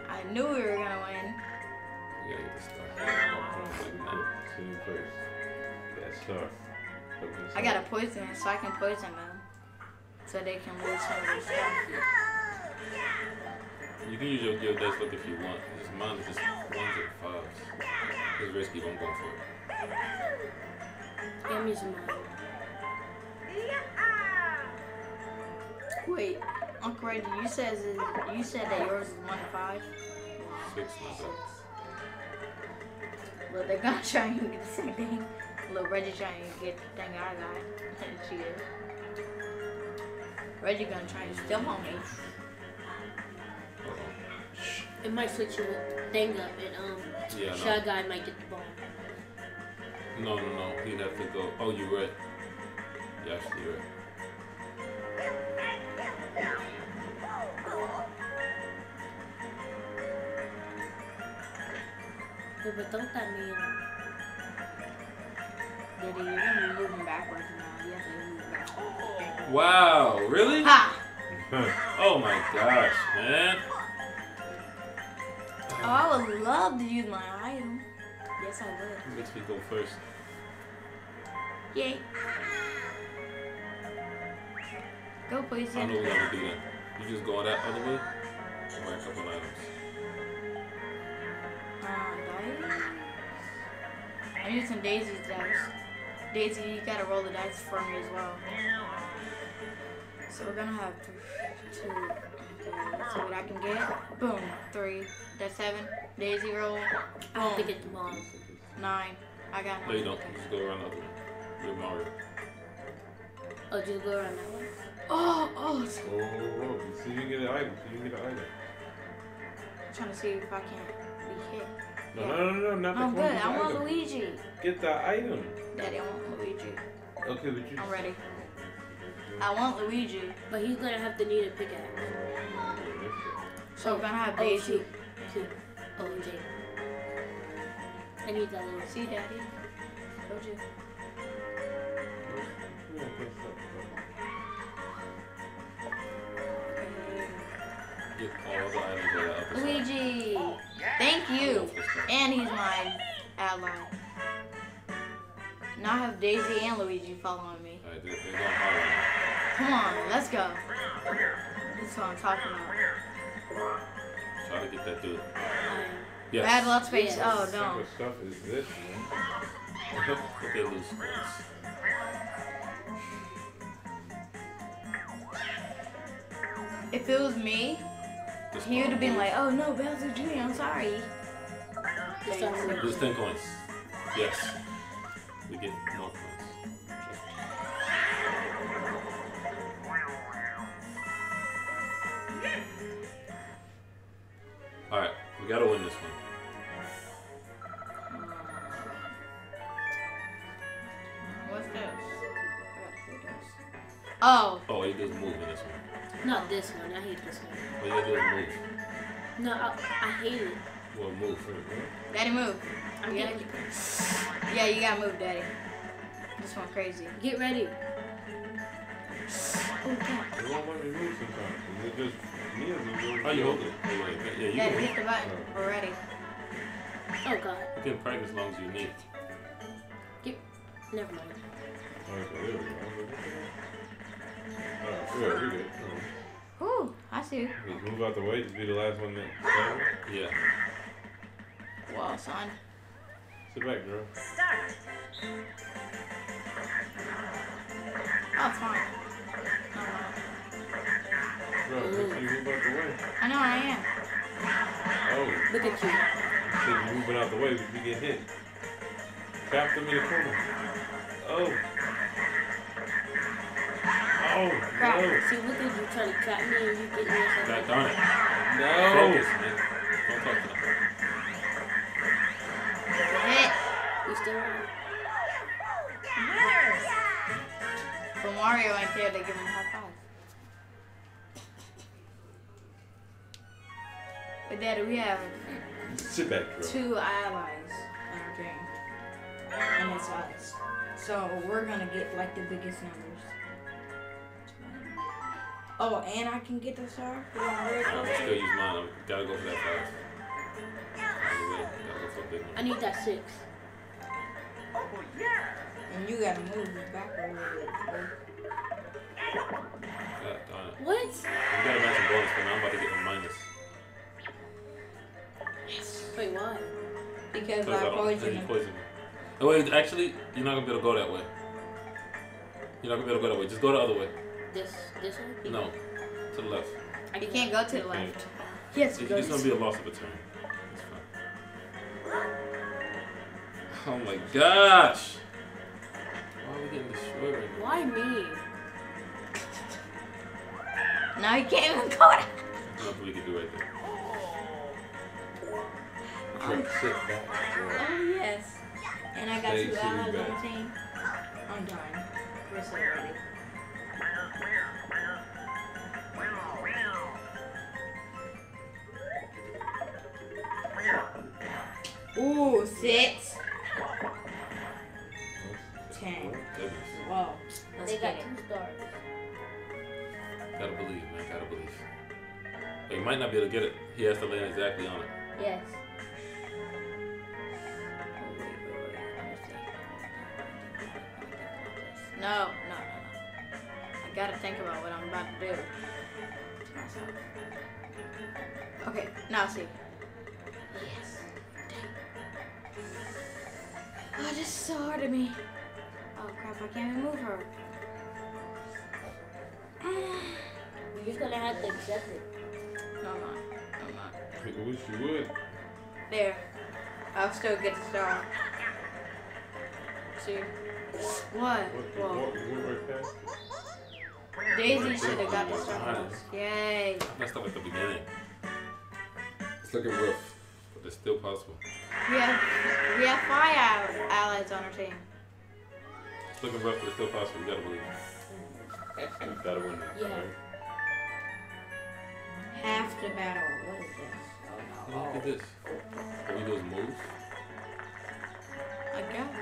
Speaker 3: I knew we were gonna win.
Speaker 1: We gotta get this stuff. Like that.
Speaker 4: Sitting first. That star. Open
Speaker 3: I got a
Speaker 4: star.
Speaker 3: poison, so I can poison them. So they can lose some of their stuff.
Speaker 1: You can use your, your dice luck if you want. Just mine is just ones and fives. It's risky, but I'm going for it.
Speaker 2: Yeah, I'm using mine.
Speaker 3: Wait, Uncle Reggie, you said you said that yours is one to five.
Speaker 1: Six, not bad.
Speaker 3: Well, they're gonna [LAUGHS] try and get the same thing. Little Reggie trying to get the thing I got. And [LAUGHS] she is. Reggie gonna try and steal on me.
Speaker 2: It might switch your thing up and um
Speaker 1: Yeah,
Speaker 2: Shy
Speaker 1: no.
Speaker 2: Guy might get the ball.
Speaker 1: No, no, no. He'd have to go. Oh, you're right. Actually, you're right.
Speaker 2: Yeah, but don't that mean
Speaker 3: Daddy, you're gonna be moving backwards now. You have to move backwards.
Speaker 1: Wow, really?
Speaker 3: Ha! [LAUGHS]
Speaker 1: Oh my gosh, man.
Speaker 3: Oh, I would love to use my item. Yes, I would.
Speaker 1: It Makes me go first.
Speaker 3: Yay. Go,
Speaker 1: I
Speaker 3: please.
Speaker 1: don't know what I'm gonna do then. You just go that other way? Or a couple items.
Speaker 3: Um, dice. I need some Daisy's dice. Daisy, you gotta roll the dice for me as well. So we're gonna have th- two. Okay, let's see what I can get. Boom, three. That's seven. Daisy roll.
Speaker 2: I have to get the ball.
Speaker 3: nine. I got
Speaker 1: No, you don't. You just go around the other way. You're Mario.
Speaker 2: Oh, just go around that way.
Speaker 3: Oh, oh.
Speaker 4: Oh, oh, oh. See, you get an item. See, you get an item.
Speaker 3: I'm trying to see if I can be hit.
Speaker 4: No, no, no, no, not
Speaker 3: I'm good.
Speaker 4: Get the
Speaker 3: I want
Speaker 4: item.
Speaker 3: Luigi.
Speaker 4: Get the item.
Speaker 3: Daddy, I want Luigi.
Speaker 4: Okay, but you.
Speaker 3: I'm ready. I want Luigi.
Speaker 2: But he's gonna have to need a pickaxe.
Speaker 3: So we're gonna have
Speaker 2: day two. Two. OJ. I need that little.
Speaker 3: See, Daddy?
Speaker 1: OJ.
Speaker 3: Luigi! Thank you! Oh, and he's my ally. Now I have Daisy and Luigi following me. Come on, let's go. That's what I'm talking about.
Speaker 1: Try to get that dude.
Speaker 2: Um,
Speaker 1: Yes.
Speaker 3: Bad luck space.
Speaker 2: Yes.
Speaker 3: Oh,
Speaker 4: Simple
Speaker 3: no.
Speaker 4: stuff is this one.
Speaker 1: Get that loose squares.
Speaker 3: If it was me,
Speaker 1: Just
Speaker 3: he would have been like, oh no, Bowser Jr., I'm sorry.
Speaker 2: just start.
Speaker 1: Lose 10 coins. Yes. We get more Alright, we gotta win this one.
Speaker 3: What's this? I gotta see this. Oh,
Speaker 1: Oh, you just move in this one.
Speaker 2: Not this one. I hate this one.
Speaker 1: All you gotta do is move.
Speaker 2: No, I, I hate it.
Speaker 1: Well, move first.
Speaker 3: Daddy, move.
Speaker 2: I'm
Speaker 3: Yeah.
Speaker 2: getting.
Speaker 3: Yeah, you gotta move, Daddy. This one crazy.
Speaker 2: Get ready.
Speaker 3: Oh, God.
Speaker 4: It won't let me move sometimes. And it just, me and me
Speaker 1: How you hold it? Wait, wait, wait. Yeah, you
Speaker 3: Daddy,
Speaker 1: can
Speaker 3: hit the button. We're ready.
Speaker 2: Oh God.
Speaker 1: You can practice as long as you need.
Speaker 2: Never mind.
Speaker 4: Alright, so there we go. Alright, yeah, we good. Oh.
Speaker 3: I see.
Speaker 4: Just move out the way. Just be the last one that.
Speaker 1: Yeah.
Speaker 3: Well, son.
Speaker 4: Sit back, girl.
Speaker 5: Start.
Speaker 3: Oh, it's fine. Know I am.
Speaker 4: Oh,
Speaker 2: Look at you.
Speaker 4: you said you moving out the way, but you get hit. Trap them in the corner. Oh. Oh,
Speaker 3: Crap.
Speaker 4: no.
Speaker 2: See, look at you trying to trap me and you get yourself.
Speaker 1: God darn it.
Speaker 4: No.
Speaker 1: Focus, man. Don't talk to them.
Speaker 3: Hit.
Speaker 2: You still on?
Speaker 5: Winners.
Speaker 3: But Mario ain't there to give him a high Daddy, we have
Speaker 4: Sit back, girl.
Speaker 3: two allies on our team. And it's us. So we're gonna get like the biggest numbers. Oh, and I can get the star? You want to
Speaker 1: I'm still use mine. I gotta go for that five. Either way, gotta go for a big
Speaker 2: I need that six.
Speaker 5: Oh yeah.
Speaker 3: And you gotta move backwards.
Speaker 1: God darn it.
Speaker 2: What?
Speaker 1: We gotta match a bonus, but now I'm about to get a minus.
Speaker 2: Wait, why?
Speaker 3: Because
Speaker 1: Because I
Speaker 3: I poisoned
Speaker 1: you
Speaker 3: him.
Speaker 1: poisoned me. Oh, wait, actually, you're not gonna be able to go that way. You're not gonna be able to go that way. Just go the other way.
Speaker 2: This, this one?
Speaker 1: No, to the left.
Speaker 3: You can't go to the left. Yes,
Speaker 1: It's, it's gonna be a loss of a turn. It's fine. Oh my gosh! Why are we getting destroyed right now?
Speaker 2: Why me?
Speaker 3: Now you can't even go there.
Speaker 1: There's nothing we can do right there.
Speaker 4: Girl, sit back.
Speaker 3: Oh yes. And I got
Speaker 4: Stay
Speaker 3: two
Speaker 4: to
Speaker 3: allies on
Speaker 4: back.
Speaker 3: the team. I'm done. We're so ready. Ooh, six. Ten.
Speaker 1: Oh, goodness.
Speaker 3: Whoa. Let's
Speaker 2: They got
Speaker 3: it.
Speaker 2: two stars.
Speaker 1: Gotta believe, man. Gotta believe. But he might not be able to get it. He has to land exactly on it.
Speaker 2: Yes.
Speaker 3: No, no, no, no. I gotta think about what I'm about to do. to myself. Okay, now see. Yes. Oh, this is so hard to me. Oh crap, I can't even move her. [SIGHS]
Speaker 2: You're just gonna have to accept it.
Speaker 3: No, I'm not. No, I'm not.
Speaker 4: I wish you would.
Speaker 3: There. I'll still get the star. See? What?
Speaker 4: What, you
Speaker 3: Whoa.
Speaker 4: walk, you went right past it?
Speaker 3: Daisy should have got the star. first. Yay.
Speaker 1: I messed up at the beginning. It's looking rough, but it's still possible.
Speaker 3: We have, we have five allies on our team.
Speaker 1: It's looking rough, but it's still possible. We gotta believe.
Speaker 4: We gotta win this,
Speaker 2: Yeah.
Speaker 4: right?
Speaker 3: Half the battle. What is this? Oh no.
Speaker 1: Look at this. All we do is move.
Speaker 3: I guess.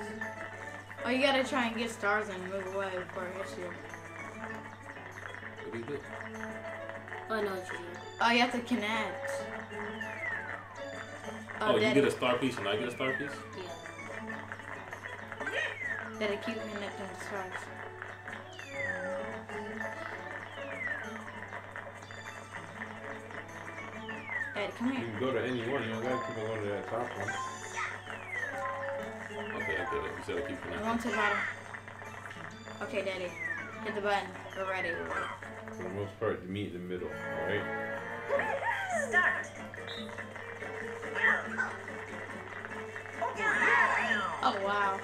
Speaker 3: Oh, you gotta try and get stars and move away before it hits you.
Speaker 1: What do we do?
Speaker 2: Oh, I know what you.
Speaker 3: Oh, you have to connect.
Speaker 1: Oh, oh
Speaker 3: you
Speaker 1: get a star piece and I get a star piece?
Speaker 2: Yeah.
Speaker 3: that it keep connecting the stars. Dad, come
Speaker 4: You can go to any one. You don't gotta keep on going to that top one.
Speaker 1: Okay, I get it. You said I keep
Speaker 3: I'm
Speaker 1: connecting.
Speaker 3: going to the bottom. Okay, Daddy. Hit the button. We're ready.
Speaker 4: For the most part, you meet in the middle. All right.
Speaker 5: Start.
Speaker 3: Oh, wow.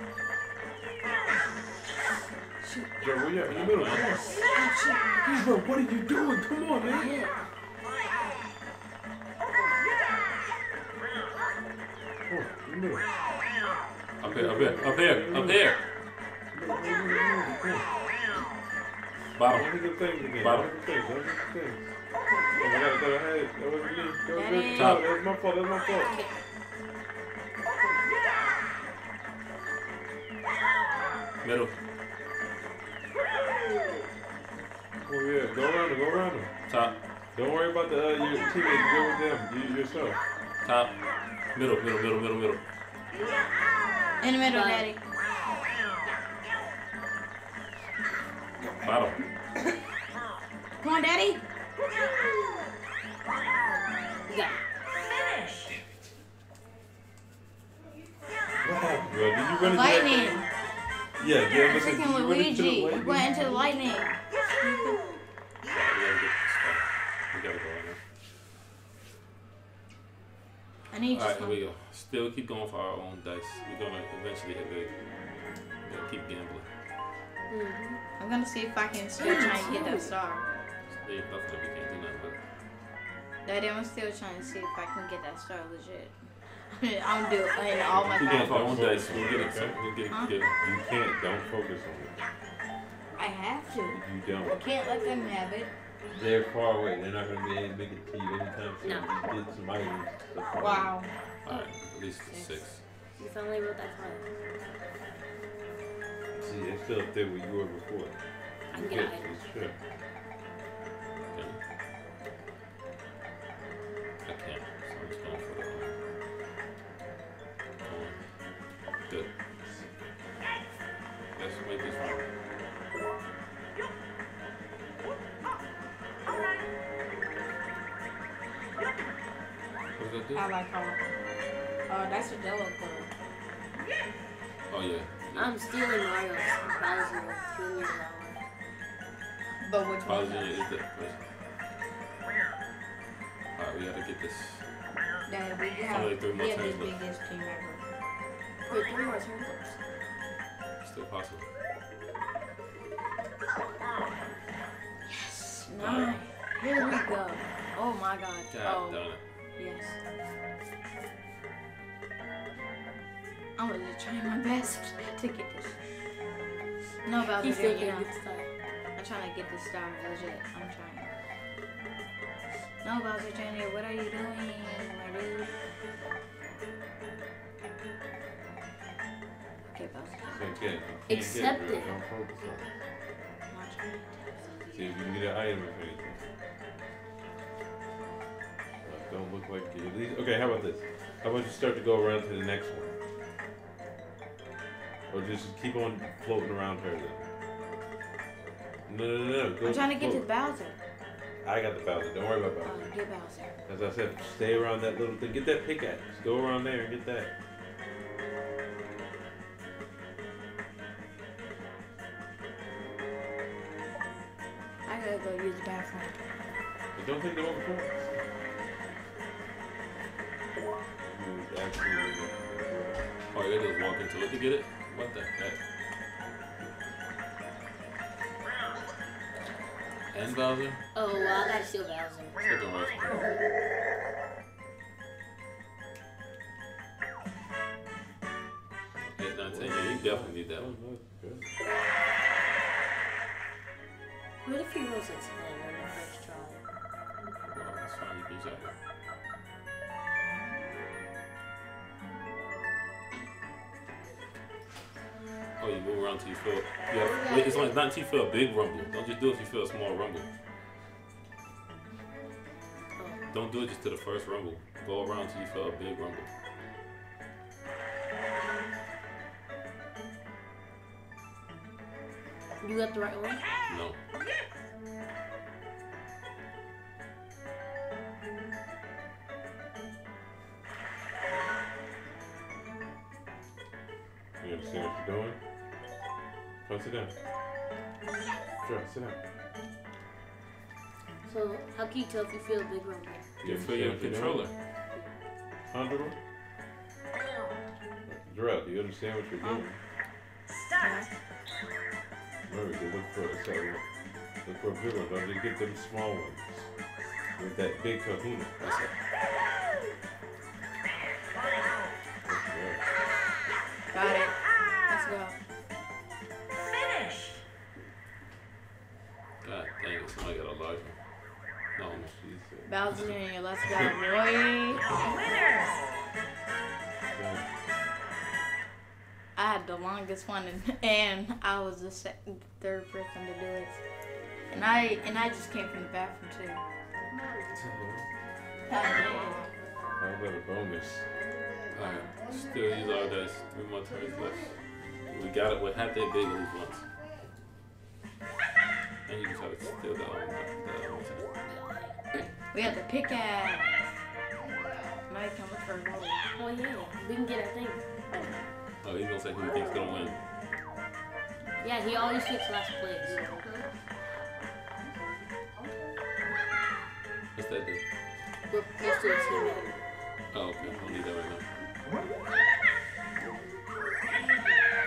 Speaker 4: Joe, where you at? In the middle. Come on. Bro, what are you doing? Come on, man.
Speaker 2: Yeah.
Speaker 4: Come in the middle.
Speaker 1: Up here, up here, up here, up here.
Speaker 4: Come on.
Speaker 1: Bottom.
Speaker 4: Don't hit the things again.
Speaker 1: Bottom.
Speaker 4: Don't hit the things. Don't hit the things. Oh, I gotta go ahead. That wasn't me. That was me. Top. That was my fault. That was my fault.
Speaker 1: Middle.
Speaker 4: Oh yeah, go around them. Go around them.
Speaker 1: Top.
Speaker 4: Don't worry about the uh, your teammates. Go with them. You yourself.
Speaker 1: Top. Middle, middle, middle, middle, middle.
Speaker 3: In the middle,
Speaker 2: Bye.
Speaker 3: Daddy.
Speaker 1: Bottom.
Speaker 3: Come on, Daddy.
Speaker 2: You got it.
Speaker 4: Bro? Did you run into
Speaker 3: Lightning.
Speaker 4: Yeah, yeah. Listen, did
Speaker 3: Freaking
Speaker 4: you run into the
Speaker 3: Luigi. You
Speaker 4: lightning?
Speaker 3: went into the lightning.
Speaker 1: Yeah, we gotta get this stuff. We gotta go right now.
Speaker 3: I need
Speaker 1: Alright, here we go. Still keep going for our own dice. We're gonna eventually hit big. We gotta keep gambling.
Speaker 2: Mm-hmm.
Speaker 3: I'm gonna see if I can still try and get that star.
Speaker 1: There's nothing that we can't do nothing but.
Speaker 3: Daddy, I'm still trying to see if I can get that star legit. [LAUGHS] I'm doing in all my
Speaker 1: Keep going
Speaker 3: five.
Speaker 1: for our own dice. We'll get it. So we'll get it.
Speaker 3: Huh?
Speaker 1: Get it.
Speaker 4: You can't. Don't focus on it.
Speaker 3: I have to.
Speaker 4: You don't.
Speaker 3: can't let them have it.
Speaker 4: They're far away. They're not gonna be able to make it to you anytime soon.
Speaker 2: No.
Speaker 4: You get some items.
Speaker 3: Wow.
Speaker 1: Alright, at least six.
Speaker 2: You finally wrote that file.
Speaker 4: See, they're still up there where you were before.
Speaker 2: I can get
Speaker 4: Good,
Speaker 2: items.
Speaker 4: it's true.
Speaker 1: But which one?
Speaker 3: Oh,
Speaker 2: Jr.
Speaker 1: is the person. Alright, we gotta get this.
Speaker 3: Dad, we have,
Speaker 1: Only three more
Speaker 3: we have the
Speaker 1: turns left.
Speaker 3: biggest team ever.
Speaker 2: Wait, three more turns. left.
Speaker 1: Still possible.
Speaker 3: Yes. Nine. Here we go. Oh my god.
Speaker 1: God
Speaker 3: oh,
Speaker 1: darn it.
Speaker 3: yes. I'm gonna try my best to get this. No, Bowser
Speaker 2: He's still
Speaker 3: Jr.
Speaker 2: getting
Speaker 3: no.
Speaker 2: good stuff.
Speaker 3: I'm trying to get this star legit. I'm trying. No, Bowser Jr., what are you doing, my dude? Okay, Bowser.
Speaker 4: So again, you can't get
Speaker 2: Accept it.
Speaker 4: Don't focus on it.
Speaker 3: I'm not trying.
Speaker 4: See if you can get an item if anything. Don't look like you. Okay, how about this? How about you start to go around to the next one? Or just keep on floating around her then. No, no, no, no. Go
Speaker 3: I'm trying to get to
Speaker 4: float.
Speaker 3: Bowser.
Speaker 4: I got the Bowser. Don't worry about
Speaker 3: Oh,
Speaker 4: Bowser.
Speaker 3: get Bowser.
Speaker 4: As I said, stay around that little thing. Get that pickaxe. Go around there and get that.
Speaker 3: I gotta go use the bathroom.
Speaker 4: But don't take the whole performance. You was absolutely-
Speaker 1: Oh, you gotta just walk into it to get it? And Bowser?
Speaker 2: Oh, well, I gotta steal Bowser.
Speaker 1: Second rush. Eight, nine, ten. Yeah, you definitely need that
Speaker 4: Oh,
Speaker 1: one.
Speaker 4: no, good.
Speaker 2: What if he rolls a 10 on the first try?
Speaker 1: Well, that's fine. You can use that one. Oh, you move around till you feel. Yeah, wait, it's like not until you feel a big rumble. Don't just do it if you feel a small rumble. Don't do it just to the first rumble. Go around till you feel a big rumble.
Speaker 2: You got the right one?
Speaker 1: No.
Speaker 4: You understand what you're doing? Come sit down. Sure, sit down.
Speaker 2: So how can you tell if you feel a big rumble?
Speaker 1: You feel your
Speaker 4: you're
Speaker 1: controller.
Speaker 4: doing? Huh, Drew? Jarrell, do you understand what you're oh. doing?
Speaker 5: Start.
Speaker 4: Remember, you look for so look for a big one. Don't just get them small ones. With that big kahuna. That's it.
Speaker 3: Got it. Let's go. Bowser Jr., let's go, boy.
Speaker 5: Winner.
Speaker 3: I had the longest one, and, [LAUGHS] and I was the second, third person to do it. And I and I just came from the bathroom too.
Speaker 4: How about a bonus?
Speaker 1: Alright, still use our dice. Three more turns left. We got it. We have that big least once. And you can try to steal the the, the um,
Speaker 3: We have the pickaxe. Now you can look for a gold.
Speaker 2: Oh yeah, we can get our thing.
Speaker 1: Oh, he's gonna say who he thinks gonna win.
Speaker 2: Yeah, he always picks last place.
Speaker 1: What's that do?
Speaker 2: We're close to a team.
Speaker 1: Oh, okay. I'll need that right now.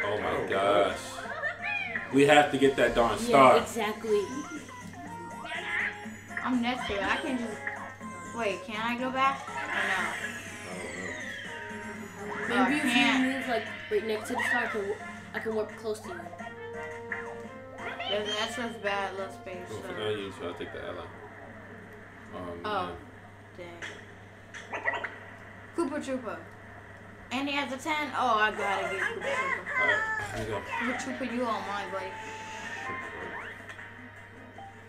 Speaker 1: Oh my gosh. We have to get that darn
Speaker 2: Yeah, exactly.
Speaker 3: I'm next to it. I can just. Wait, can I go back? Or
Speaker 4: I don't know.
Speaker 3: no? Oh,
Speaker 2: Maybe if you move like right next to the star, I can, wa- I can warp close to you.
Speaker 3: There's, that's just bad less space.
Speaker 1: Well,
Speaker 3: So.
Speaker 1: for now, you try to take the ally. Um,
Speaker 3: Oh. Dang. Koopa Troopa. And he has a 10. Oh, I gotta get Koopa Troopa.
Speaker 1: Alright, here you go.
Speaker 3: Koopa Troopa, you on mine, buddy.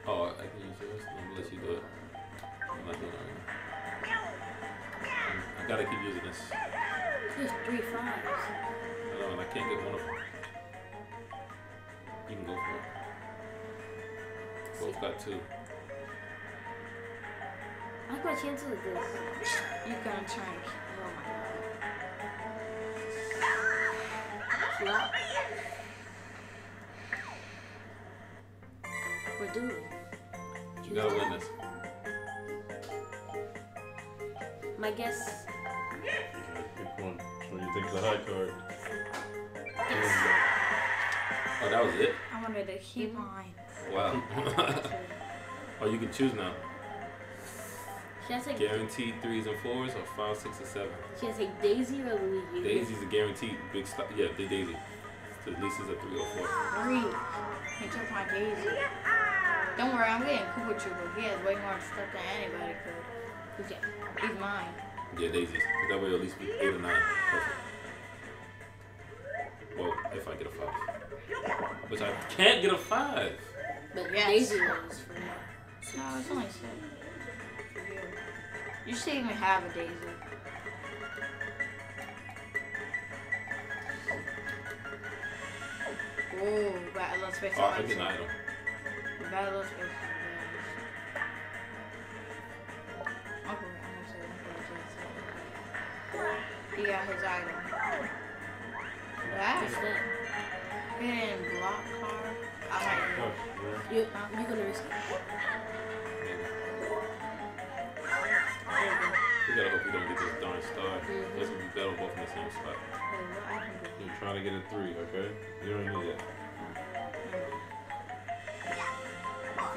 Speaker 1: Oh, I can use yours. I'm gonna let you do it. I'm not doing it right now. I gotta keep using this.
Speaker 2: There's three fives.
Speaker 1: I know, and I can't get one of them. You can go for it. Both got two.
Speaker 2: I like my chances with this.
Speaker 3: You gonna try and. Oh my god.
Speaker 2: Flop. We're doing.
Speaker 1: You gotta win this.
Speaker 2: My guess.
Speaker 4: Pick one. What do you think is the high card?
Speaker 1: Oh, that was it?
Speaker 3: I wanted to keep mm-hmm. mine.
Speaker 1: Wow. [LAUGHS] oh, you can choose now.
Speaker 2: She has like
Speaker 1: Guaranteed threes and fours or five, six, or seven.
Speaker 2: she has like Daisy or Luigi.
Speaker 1: Daisy's a guaranteed big stuff. Yeah, the Daisy. So at least it's a three or four.
Speaker 3: Three. He took my daisy. Don't worry, I'm getting Koopa Troopa. He has way more stuff than anybody could.
Speaker 2: Okay.
Speaker 3: He's mine.
Speaker 1: Yeah, daisies. That way at least be eight or nine. Perfect. Well, if I get a five. Which I can't get a five.
Speaker 2: But
Speaker 3: Yes.
Speaker 2: Daisy was for me.
Speaker 3: No, it's only six. For you. You should even have a daisy. Ooh, bad let's face.
Speaker 1: Oh, I get an item.
Speaker 3: Bad let's face it. I'm gonna say Uncle He got his item. That
Speaker 2: What's that?
Speaker 3: hidden block card. I might.
Speaker 4: Gosh, yeah.
Speaker 2: You, you gonna risk it?
Speaker 1: We gotta hope we don't get this darn star. This would be better both in the same spot.
Speaker 4: You're trying to get a three, okay? You don't need that.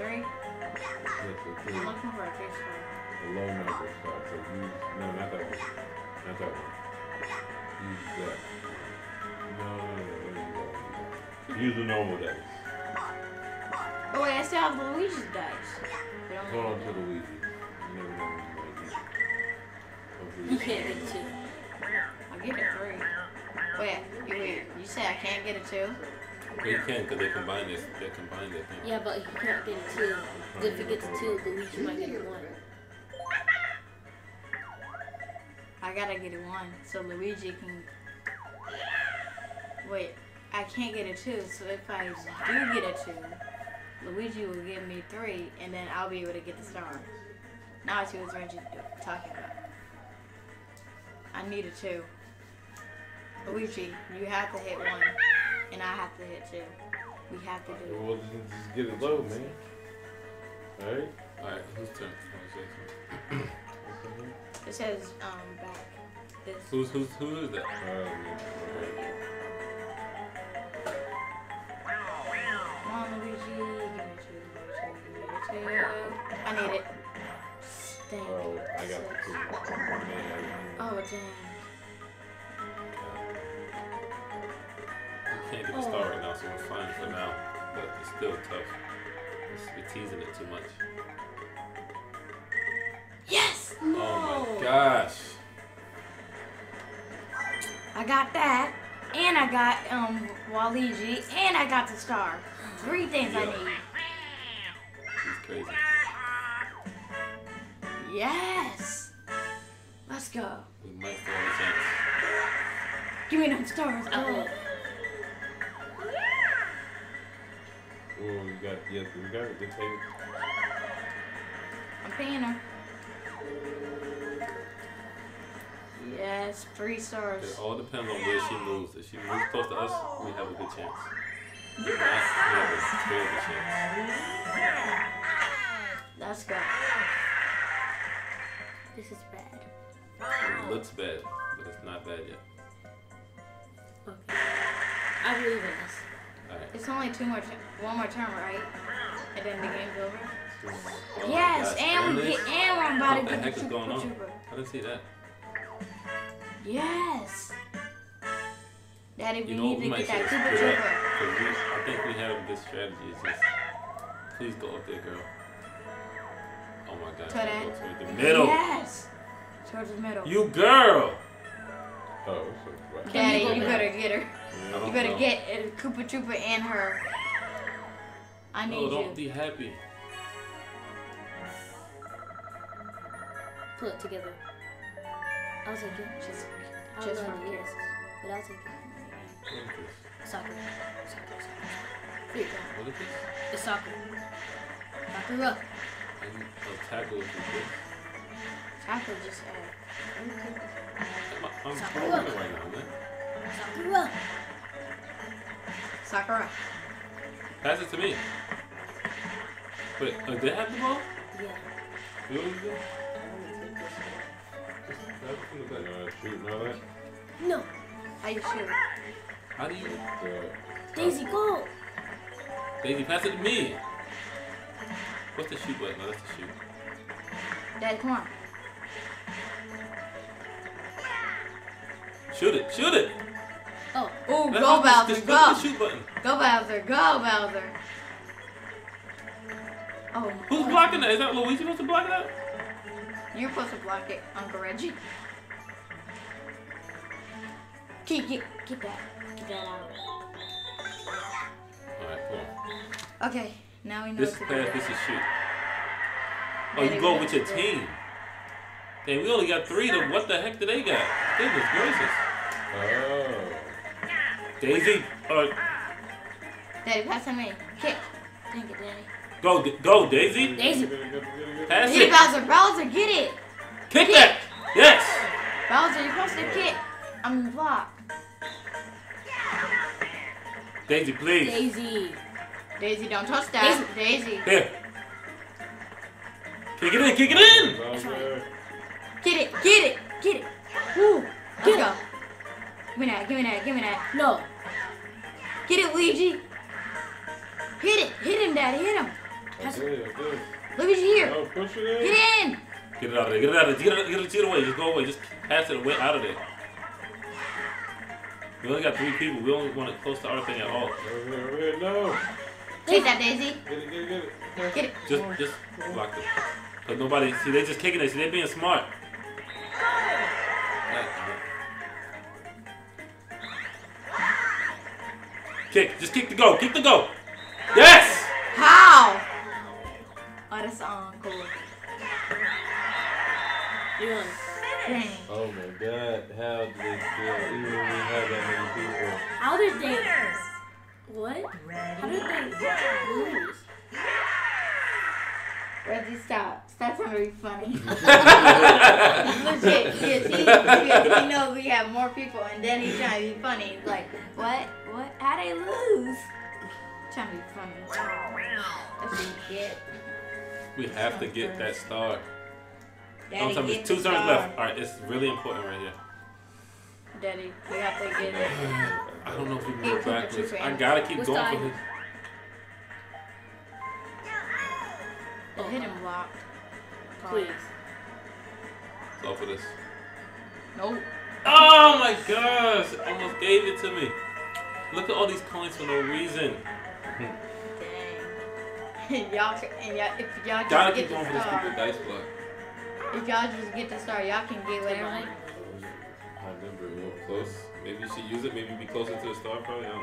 Speaker 3: Three.
Speaker 4: That's a three.
Speaker 3: I'm looking for a face card.
Speaker 4: A low number star. So use no, not that one. Not that one. Use that. No, no, no, no. There you go. Use the normal dice.
Speaker 3: Oh wait, I still have Luigi's dice.
Speaker 4: Hold on to. Luigi. You never know when you might need it.
Speaker 2: You can't get two.
Speaker 3: I'll get a three. Wait, wait. You say I can't get a two?
Speaker 1: But you can because they combine this. They combine that thing.
Speaker 2: Yeah, but he can't get a two. 'Cause If he gets a two, Luigi might get a one.
Speaker 3: I gotta get a one so Luigi can. Wait, I can't get a two. So if I do get a two, Luigi will give me three, and then I'll be able to get the star. Now I see what Reggie's do- talking about. I need a two. Luigi, you have to hit one, and I have to hit two. We have to do it.
Speaker 4: Well, just, just get it low, man. Alright?
Speaker 1: Alright, whose turn? Oh, it's your.
Speaker 3: It says um back. This.
Speaker 1: Who's who's who is that?
Speaker 3: Come on, Luigi. Give me two. Give me two. Give me two. I need it. Dang.
Speaker 4: Oh, I got the two.
Speaker 3: Oh dang.
Speaker 1: Can't get the star right now, so we're fine for now. But it's still tough. It's- We're teasing it too much.
Speaker 3: Yes.
Speaker 1: Oh my gosh.
Speaker 3: I got that, and I got um Waluigi, and I got the star. Three things I need.
Speaker 1: He's crazy.
Speaker 3: Yes. Let's go.
Speaker 1: We might still have a chance.
Speaker 3: Give me them stars.
Speaker 2: I will.
Speaker 4: Oh, we got, yes, we got it. Good table.
Speaker 3: I'm paying her. Yes, three stars.
Speaker 1: It all depends on where she moves. If she moves close to us, we have a good chance. If not, we have a
Speaker 5: stars.
Speaker 1: terrible chance.
Speaker 5: Winner.
Speaker 3: Let's go.
Speaker 2: This is bad.
Speaker 1: It looks bad, but it's not bad yet.
Speaker 2: Okay. I believe in us.
Speaker 1: Alright.
Speaker 3: It's only two more, t- one more turn, right? And then the game's over.
Speaker 1: Oh my
Speaker 3: yes,
Speaker 1: gosh,
Speaker 3: and we get, and we're about to
Speaker 1: What the
Speaker 3: get
Speaker 1: heck
Speaker 3: the
Speaker 1: is
Speaker 3: Super
Speaker 1: going on?
Speaker 3: Trooper.
Speaker 1: I didn't see that.
Speaker 3: Yes. Daddy, we
Speaker 1: You know,
Speaker 3: need
Speaker 1: we
Speaker 3: to
Speaker 1: might
Speaker 3: get
Speaker 1: should
Speaker 3: that
Speaker 1: have
Speaker 3: Super
Speaker 1: split up.
Speaker 3: Trooper.
Speaker 1: 'cause we, I think we have a good strategy. It's just, please go up there, girl. Oh my gosh.
Speaker 3: To that.
Speaker 1: Go toward the middle.
Speaker 3: Yes. Towards the middle.
Speaker 1: You girl.
Speaker 4: Oh, so, right.
Speaker 3: Daddy,
Speaker 2: you
Speaker 3: you better get her.
Speaker 1: I don't
Speaker 3: You better
Speaker 1: know.
Speaker 3: get uh, Koopa Troopa and her. I
Speaker 1: No,
Speaker 3: need
Speaker 1: don't
Speaker 3: you.
Speaker 1: be happy.
Speaker 2: Put it together. I'll take it.
Speaker 3: Just,
Speaker 2: I
Speaker 3: just
Speaker 2: don't
Speaker 3: for
Speaker 2: what it but I'll take it.
Speaker 1: What is this?
Speaker 2: Soccer. Soccer. Soccer. Here you go.
Speaker 1: What is this?
Speaker 2: It's soccer. Soccer up.
Speaker 1: I need a tackle with this.
Speaker 3: Tackle just uh,
Speaker 1: I'm, I'm
Speaker 2: Soccer
Speaker 1: throwing
Speaker 2: up.
Speaker 1: it right now, man.
Speaker 2: Soccer up.
Speaker 3: Sakura.
Speaker 1: Pass it to me. Wait, did they have the ball?
Speaker 2: Yeah.
Speaker 1: You know what you do?
Speaker 2: I'm gonna take
Speaker 1: Just grab it from the
Speaker 4: You
Speaker 1: back.
Speaker 4: know, shooting all that.
Speaker 2: one. No.
Speaker 3: You shoot?
Speaker 1: How do you?
Speaker 2: Daisy, go.
Speaker 1: Daisy, pass it to me. What's the shoot button? No, that's the shoot.
Speaker 3: Daddy, come on.
Speaker 1: Shoot it! Shoot it!
Speaker 2: Oh.
Speaker 3: Oh,
Speaker 1: Let's
Speaker 3: go
Speaker 1: hit this-
Speaker 3: Bowser,
Speaker 1: this-
Speaker 3: go.
Speaker 1: What's the shoot button?
Speaker 3: Go Bowser, go Bowser. Oh,
Speaker 1: Who's blocking that? Is that Luigi supposed to block that?
Speaker 3: you're supposed to block it, Uncle Reggie. Get, get, get that.
Speaker 2: Get that out.
Speaker 1: Alright, come on.
Speaker 3: Okay, now we know
Speaker 1: This is
Speaker 3: what to
Speaker 1: pass,
Speaker 3: do.
Speaker 1: this is shoot. Oh, you go with your team. Damn, we only got three. Then what the heck do they got? Goodness gracious.
Speaker 4: oh.
Speaker 1: Daisy, uh,
Speaker 3: Daddy, pass to me. Kick. Dang it, Daddy.
Speaker 1: go, go, Daisy.
Speaker 2: Daisy.
Speaker 4: Get it, get it, get it, get it.
Speaker 1: Pass
Speaker 3: Get it,
Speaker 1: it.
Speaker 3: Bowser. Bowser, get it.
Speaker 1: Kick that. Yes.
Speaker 3: Bowser, you're supposed to kick. I mean, block.
Speaker 1: Daisy, please.
Speaker 2: Daisy.
Speaker 3: Daisy, don't touch that. Daisy.
Speaker 1: Here. Kick it in. Kick it in.
Speaker 4: Bowser.
Speaker 3: Get it, get it, get it. Woo. Let's go. Give me that, give me that, give me that.
Speaker 2: No.
Speaker 3: Get it, Luigi. Hit it, hit him, Daddy, hit him.
Speaker 4: I did, I did.
Speaker 3: Luigi here.
Speaker 4: Oh, push it in.
Speaker 3: Get in.
Speaker 1: Get it out of there. Get it out of there. Get it, get it, get it away. Just go away. Just pass it away out of there. We only got three people. We only want it close to our thing at all.
Speaker 4: Over here, over here. No.
Speaker 3: Take that, Daisy.
Speaker 4: Get it, get it, get it.
Speaker 3: Get it.
Speaker 1: Just, just block it. Cause nobody, see, they just kicking it. See, they being smart. Kick. Just kick the go. Kick the go. Yes.
Speaker 3: How? Oh, that's on cool.
Speaker 2: You won.
Speaker 5: Finish.
Speaker 4: Oh my god, how did they feel even when we had that many people?
Speaker 2: How did they?
Speaker 5: Winners.
Speaker 2: What? How
Speaker 5: Ready.
Speaker 2: did they lose?
Speaker 3: Reggie, stop. Stop trying to be funny. [LAUGHS] Legit. [LAUGHS] Yes, he, yes, he knows we have more people, and then he's trying to be funny. He's like, what? What? How they lose? Trying to be funny. That's what you get.
Speaker 1: We have to get that star.
Speaker 3: Daddy,
Speaker 1: Don't tell me two
Speaker 3: the
Speaker 1: turns left. All right, it's really important right here.
Speaker 3: Daddy, we have to get it.
Speaker 1: I don't know if we can
Speaker 3: Keep
Speaker 1: go
Speaker 3: it, keep it,
Speaker 1: backwards. I gotta keep
Speaker 2: What's
Speaker 1: going for his.
Speaker 3: The hidden block.
Speaker 2: Please.
Speaker 1: Go for this.
Speaker 3: Nope.
Speaker 1: Oh my gosh! Almost gave it to me. Look at all these coins for no reason.
Speaker 3: Dang. [LAUGHS] y'all, c- and y'all, if y'all just
Speaker 1: Gotta
Speaker 3: get
Speaker 1: keep
Speaker 3: the
Speaker 1: going for this
Speaker 3: star,
Speaker 1: dice block.
Speaker 3: if y'all just get the star, y'all can get whatever.
Speaker 1: I remember we were close. Maybe you should use it. Maybe be closer to the star. Probably. I don't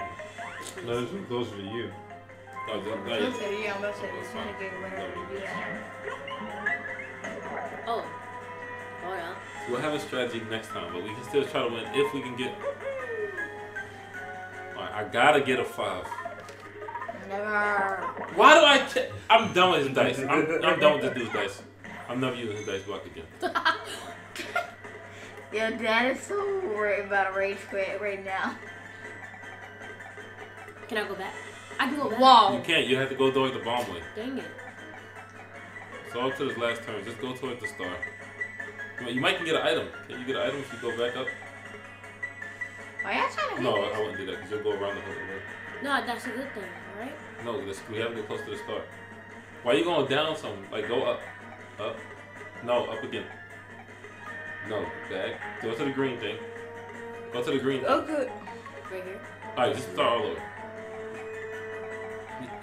Speaker 1: know.
Speaker 4: No, this was closer to you.
Speaker 1: Oh, that,
Speaker 3: I'm gonna
Speaker 1: is-
Speaker 3: say, yeah, I'm gonna say, you're gonna get whatever you do.
Speaker 2: Oh. oh Hold on.
Speaker 1: We'll have a strategy next time, but we can still try to win if we can get. Alright, I gotta get a five.
Speaker 3: Never.
Speaker 1: Why do I? Ch- I'm done with his dice. I'm, I'm done with this dude's dice. I'm never using his dice block again.
Speaker 3: Your dad is so worried about a rage quit right now.
Speaker 2: Can I go back? I can go back.
Speaker 1: You
Speaker 3: Whoa.
Speaker 1: can't. You have to go towards the bomb way.
Speaker 2: Dang it.
Speaker 1: So up to his last turn. Just go towards the star. You you might can get an item. Can you get an item if you go back up?
Speaker 3: Why y'all trying to
Speaker 1: No,
Speaker 3: this?
Speaker 1: I wouldn't do that because you'll go around the hood. right?
Speaker 2: No, that's a good thing, right?
Speaker 1: No, this, we have to go close to the star. Why are you going down some? Like go up, up. No, up again. No, back. Go to the green thing. Go to the green. Thing.
Speaker 3: Oh, good.
Speaker 2: Right here.
Speaker 1: All right, just start all over.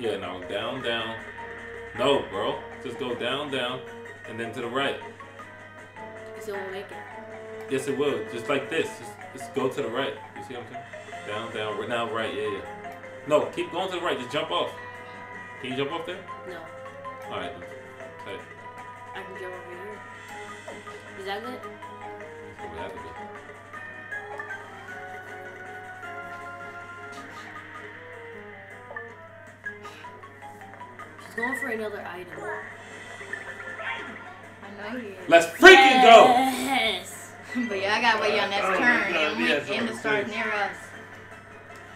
Speaker 1: Yeah, now down, down. No, bro. Just go down, down, and then to the right.
Speaker 2: Still won't make it.
Speaker 1: Yes, it will. Just like this. Just, just go to the right. You see what I'm saying? Down, down. Right now, right. Yeah, yeah. No, keep going to the right. Just jump off. Can you jump off there?
Speaker 2: No.
Speaker 1: All right. Okay.
Speaker 2: I can jump over here. Is that good?
Speaker 1: So we have
Speaker 2: going for another item.
Speaker 3: I know you.
Speaker 1: Let's freaking go!
Speaker 2: Yes. [LAUGHS]
Speaker 3: but y'all gotta wait your next
Speaker 4: Oh
Speaker 3: turn
Speaker 4: God,
Speaker 3: and, we,
Speaker 4: yes,
Speaker 3: and the
Speaker 4: I'm
Speaker 3: star's near us.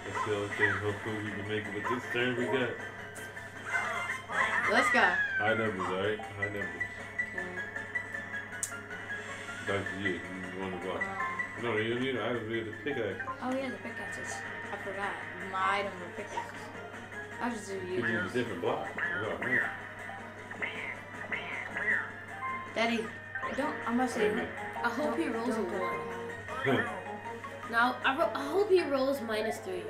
Speaker 4: That's the only thing. Hopefully we can make it. But this turn we got
Speaker 3: Let's go.
Speaker 4: high numbers, alright? High numbers. Back to you. You want to block.
Speaker 3: Um,
Speaker 4: No, you don't need it. I just need the pickaxe.
Speaker 3: oh yeah, the pickaxes. I forgot. My item were pickaxes. I'll just do
Speaker 4: You
Speaker 3: you.
Speaker 4: can use a different block. Block, man.
Speaker 3: Daddy, don't. I'm gonna say.
Speaker 2: I hope he rolls a
Speaker 3: don't
Speaker 2: one.
Speaker 3: Hmm.
Speaker 2: Now, I, ro- I hope he rolls minus three.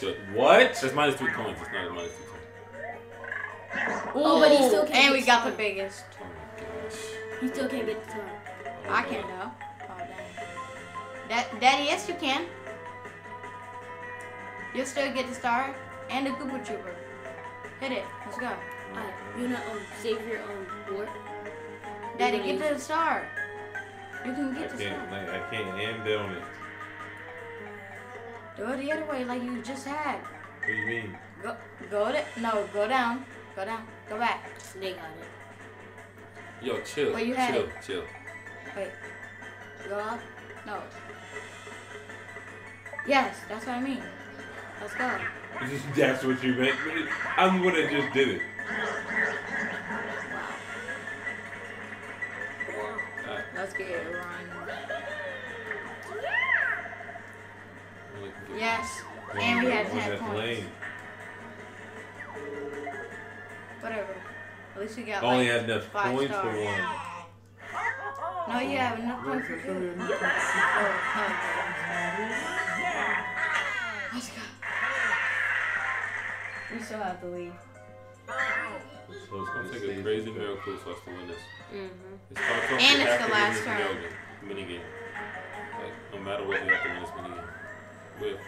Speaker 1: Good.
Speaker 4: What?
Speaker 1: That's minus three coins. It's not a minus two coins.
Speaker 2: Oh, but he still can't
Speaker 3: And we got the biggest.
Speaker 1: Oh my gosh.
Speaker 2: He still can't get the turn.
Speaker 1: Oh,
Speaker 3: I
Speaker 1: no.
Speaker 3: can though. Oh dang. Da- Daddy, yes you can. You'll still get the star and the Koopa Troopa. Hit it. Let's go.
Speaker 2: Alright, you wanna um, save your um board?
Speaker 3: Daddy,
Speaker 2: gonna
Speaker 3: get the star. You can
Speaker 4: I
Speaker 3: get the
Speaker 4: can't.
Speaker 3: star.
Speaker 4: Like, I can't hand down it.
Speaker 3: Do it the other way like you just had.
Speaker 4: What do you mean?
Speaker 3: Go, go to, no, go down. Go down. Go back.
Speaker 2: They got it.
Speaker 1: Yo, chill.
Speaker 3: Where you had
Speaker 1: chill,
Speaker 3: it?
Speaker 1: chill.
Speaker 3: Wait. Go up. No. Yes, that's what I mean. Let's go.
Speaker 4: That's what you meant. I'm the one that just did it.
Speaker 1: Alright,
Speaker 3: Let's get it run.
Speaker 1: I'm
Speaker 3: Yes. And we had
Speaker 4: One
Speaker 3: 10 points.
Speaker 4: lame.
Speaker 3: Whatever. At least we got
Speaker 4: Only
Speaker 3: like
Speaker 4: had enough
Speaker 3: five
Speaker 4: points for
Speaker 3: stars.
Speaker 4: one.
Speaker 3: No, you have enough points for two. Oh, no. Let's go. We still have to leave.
Speaker 1: It's gonna take a crazy miracle for us to win this.
Speaker 2: Mm-hmm.
Speaker 1: It starts off
Speaker 3: And it's
Speaker 1: have
Speaker 3: the
Speaker 1: to
Speaker 3: last
Speaker 1: win
Speaker 3: turn.
Speaker 1: mini game. Like, no matter what, we have to win this mini game. With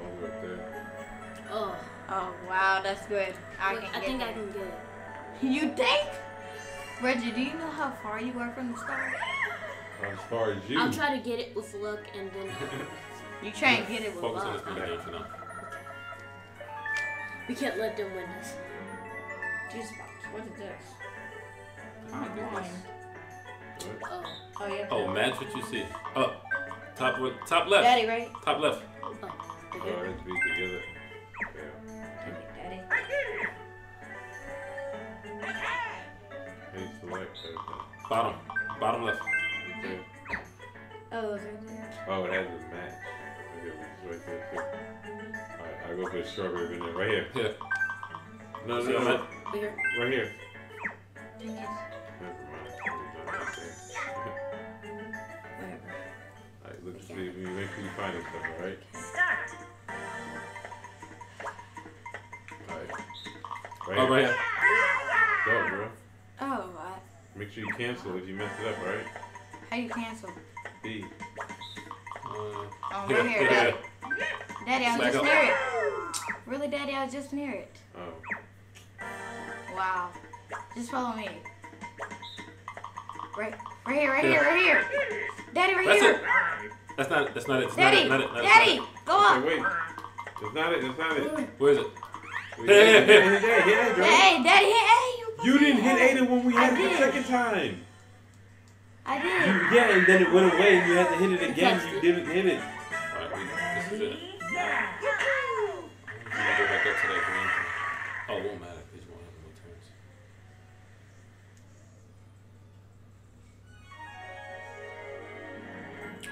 Speaker 4: All up there.
Speaker 2: Oh,
Speaker 3: Oh, wow, that's good. I
Speaker 2: wait,
Speaker 3: can
Speaker 2: I
Speaker 3: get
Speaker 2: think I can get it.
Speaker 3: You think? Reggie, do you know how far you are from the star?
Speaker 4: As far as you.
Speaker 2: I'll try to get it with luck and then [LAUGHS]
Speaker 3: You try and get it with
Speaker 1: Focus on
Speaker 3: luck.
Speaker 1: this mini game for now.
Speaker 2: We can't let them win this.
Speaker 3: Juice box. What is this?
Speaker 1: I
Speaker 3: Wine.
Speaker 1: Oh,
Speaker 2: oh,
Speaker 3: oh yeah.
Speaker 1: Oh, match what you see. Oh, Top right- top left.
Speaker 3: Daddy, right?
Speaker 1: Top left.
Speaker 4: Oh, let's be together. Yeah.
Speaker 3: Daddy.
Speaker 4: Hey, select.
Speaker 1: Bottom. Bottom left.
Speaker 4: Okay.
Speaker 3: Oh, it's right there.
Speaker 4: Oh, oh, it has a match. Okay, it's right there too. Alright, I go for the strawberry vanilla. Right here.
Speaker 1: Yeah.
Speaker 4: No,
Speaker 1: See
Speaker 4: no,
Speaker 1: that
Speaker 4: no.
Speaker 1: match?
Speaker 2: here.
Speaker 4: Right here. Never mind. It right there.
Speaker 3: Whatever.
Speaker 4: Alright, look, see, you make sure you find this stuff, alright?
Speaker 5: Start.
Speaker 4: Alright.
Speaker 1: Oh,
Speaker 4: Right
Speaker 1: right
Speaker 4: here.
Speaker 1: here.
Speaker 4: Go, bro.
Speaker 3: Oh, I,
Speaker 4: Make sure you cancel if you mess it up, alright?
Speaker 3: how you cancel?
Speaker 4: B.
Speaker 1: Uh,
Speaker 3: Oh,
Speaker 1: here,
Speaker 3: right here,
Speaker 1: here,
Speaker 3: Daddy. Daddy, I was
Speaker 1: Back
Speaker 3: just
Speaker 1: up.
Speaker 3: near it. Really, Daddy, I was just near it.
Speaker 4: Oh.
Speaker 3: Wow. Just follow me. Right, right here, right here, right here. Daddy, right
Speaker 1: That's
Speaker 3: here.
Speaker 1: it. That's not it. That's not it. That's
Speaker 3: Daddy,
Speaker 1: not it. Not it. Not it.
Speaker 3: Daddy, go
Speaker 4: Okay,
Speaker 3: up.
Speaker 4: wait. That's not it. That's not it.
Speaker 1: Where is it?
Speaker 4: Wait,
Speaker 1: Hey,
Speaker 4: yeah,
Speaker 1: hey,
Speaker 4: yeah, yeah, yeah, yeah, Dre.
Speaker 3: Hey, Daddy, hey, hey.
Speaker 4: You didn't hit Ada when we
Speaker 3: I
Speaker 4: had it the
Speaker 3: did.
Speaker 4: second time.
Speaker 3: I did.
Speaker 4: You, yeah, and then it went away and you had to hit it again. You didn't hit it.
Speaker 1: Alright, we, it.
Speaker 5: Yeah.
Speaker 1: We gonna go back up to that green thing. Oh, it won't matter because you won't have no turns.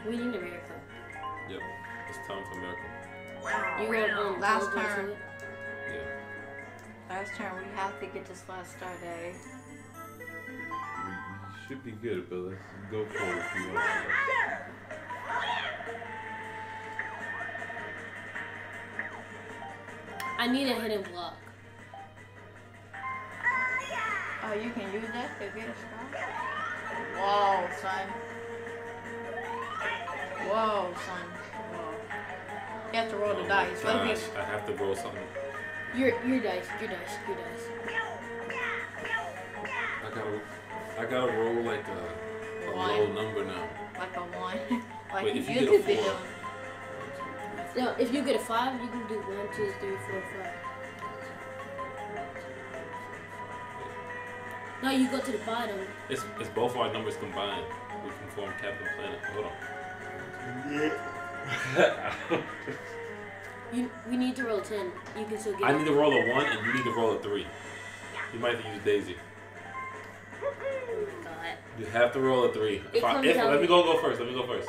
Speaker 2: We need a miracle.
Speaker 1: Yep. It's time for miracle.
Speaker 2: You gonna um,
Speaker 3: Last
Speaker 2: teleport
Speaker 3: turn.
Speaker 1: Yeah.
Speaker 3: Last turn, we have to get this last star, day.
Speaker 4: We, we should be good, but let's go for it if you want to.
Speaker 2: I need a hidden block.
Speaker 3: Oh, you can use that to get a star? Whoa, son. Whoa, son. Whoa. You have to roll the
Speaker 1: Oh
Speaker 3: dice.
Speaker 1: my
Speaker 3: What
Speaker 1: gosh,
Speaker 3: if
Speaker 1: I have to roll something.
Speaker 2: Your your dice, your dice, your dice.
Speaker 1: I gotta, I gotta roll like a, a low number now.
Speaker 3: like a one? [LAUGHS] like
Speaker 1: Wait, if you
Speaker 3: you
Speaker 1: get a
Speaker 3: could be
Speaker 1: four.
Speaker 3: Doing.
Speaker 2: No, if you get a five, you can do one, two, three, four, five. No, you go to the bottom.
Speaker 1: It's, it's both our numbers combined. We can form Captain Planet. Hold on. [LAUGHS]
Speaker 2: You we need to roll ten. You can still get.
Speaker 1: I
Speaker 2: it.
Speaker 1: need to roll a one, and you need to roll a three. You might have to use Daisy.
Speaker 2: God.
Speaker 1: You have to roll a three. If I, if, let me go go first. Let me go first.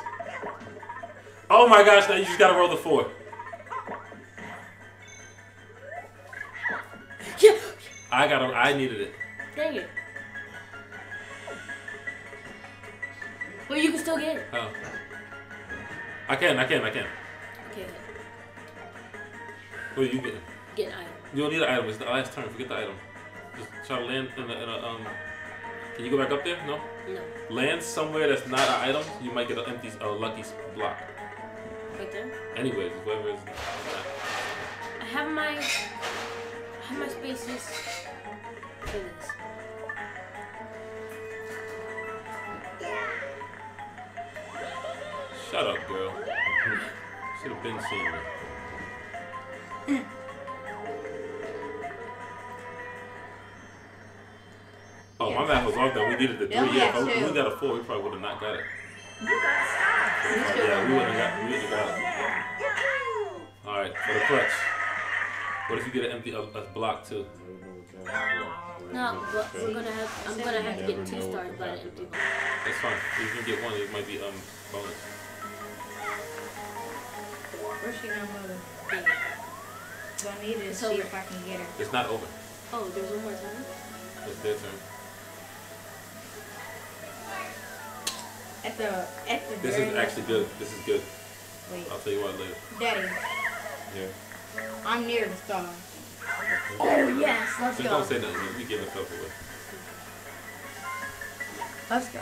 Speaker 1: Oh my gosh! Now you just gotta roll the four.
Speaker 2: Yeah.
Speaker 1: I gotta. I needed it.
Speaker 2: Dang it. Well, you can still get it.
Speaker 1: Oh. I can. I can. I can.
Speaker 2: Okay,
Speaker 1: What are you getting?
Speaker 2: get an item.
Speaker 1: You don't need an item. It's the last turn. Forget the item. Just try to land in a, in a um. Can you go back up there? No.
Speaker 2: No,
Speaker 1: Land somewhere that's not an item. You might get an empty, a lucky block.
Speaker 2: Right there.
Speaker 1: Anyways, whoever is.
Speaker 2: I have my, I have my spaces for this.
Speaker 1: Shut up, girl. [LAUGHS] Should have been seeing me. Oh, my math was off though. We needed the
Speaker 3: They only oh,
Speaker 1: three. Yeah, if
Speaker 3: had
Speaker 1: we got a four, we probably would have not got it.
Speaker 5: You got a star.
Speaker 1: Yeah, we wouldn't have got. We wouldn't have got it.
Speaker 5: Yeah.
Speaker 1: All right, for the clutch. What if you get an empty a, a block too?
Speaker 2: No, but we're gonna have. I'm gonna have to get two stars
Speaker 4: could
Speaker 2: by the empty one.
Speaker 1: That's fine. If you can get one, it might be um bonus.
Speaker 3: Where's she gonna move?
Speaker 2: Dang it.
Speaker 3: So I need to
Speaker 2: It's
Speaker 3: see
Speaker 2: over.
Speaker 3: if I can get her.
Speaker 1: It's not over.
Speaker 2: Oh, there's one more time.
Speaker 1: It's their turn.
Speaker 3: At the at the
Speaker 1: This is actually good. This is good.
Speaker 3: Wait,
Speaker 1: I'll tell you what later.
Speaker 3: Daddy,
Speaker 4: Yeah.
Speaker 3: I'm near the star. Oh yes, let's
Speaker 1: Just
Speaker 3: go.
Speaker 1: don't say nothing. We give stuff away.
Speaker 3: Let's go.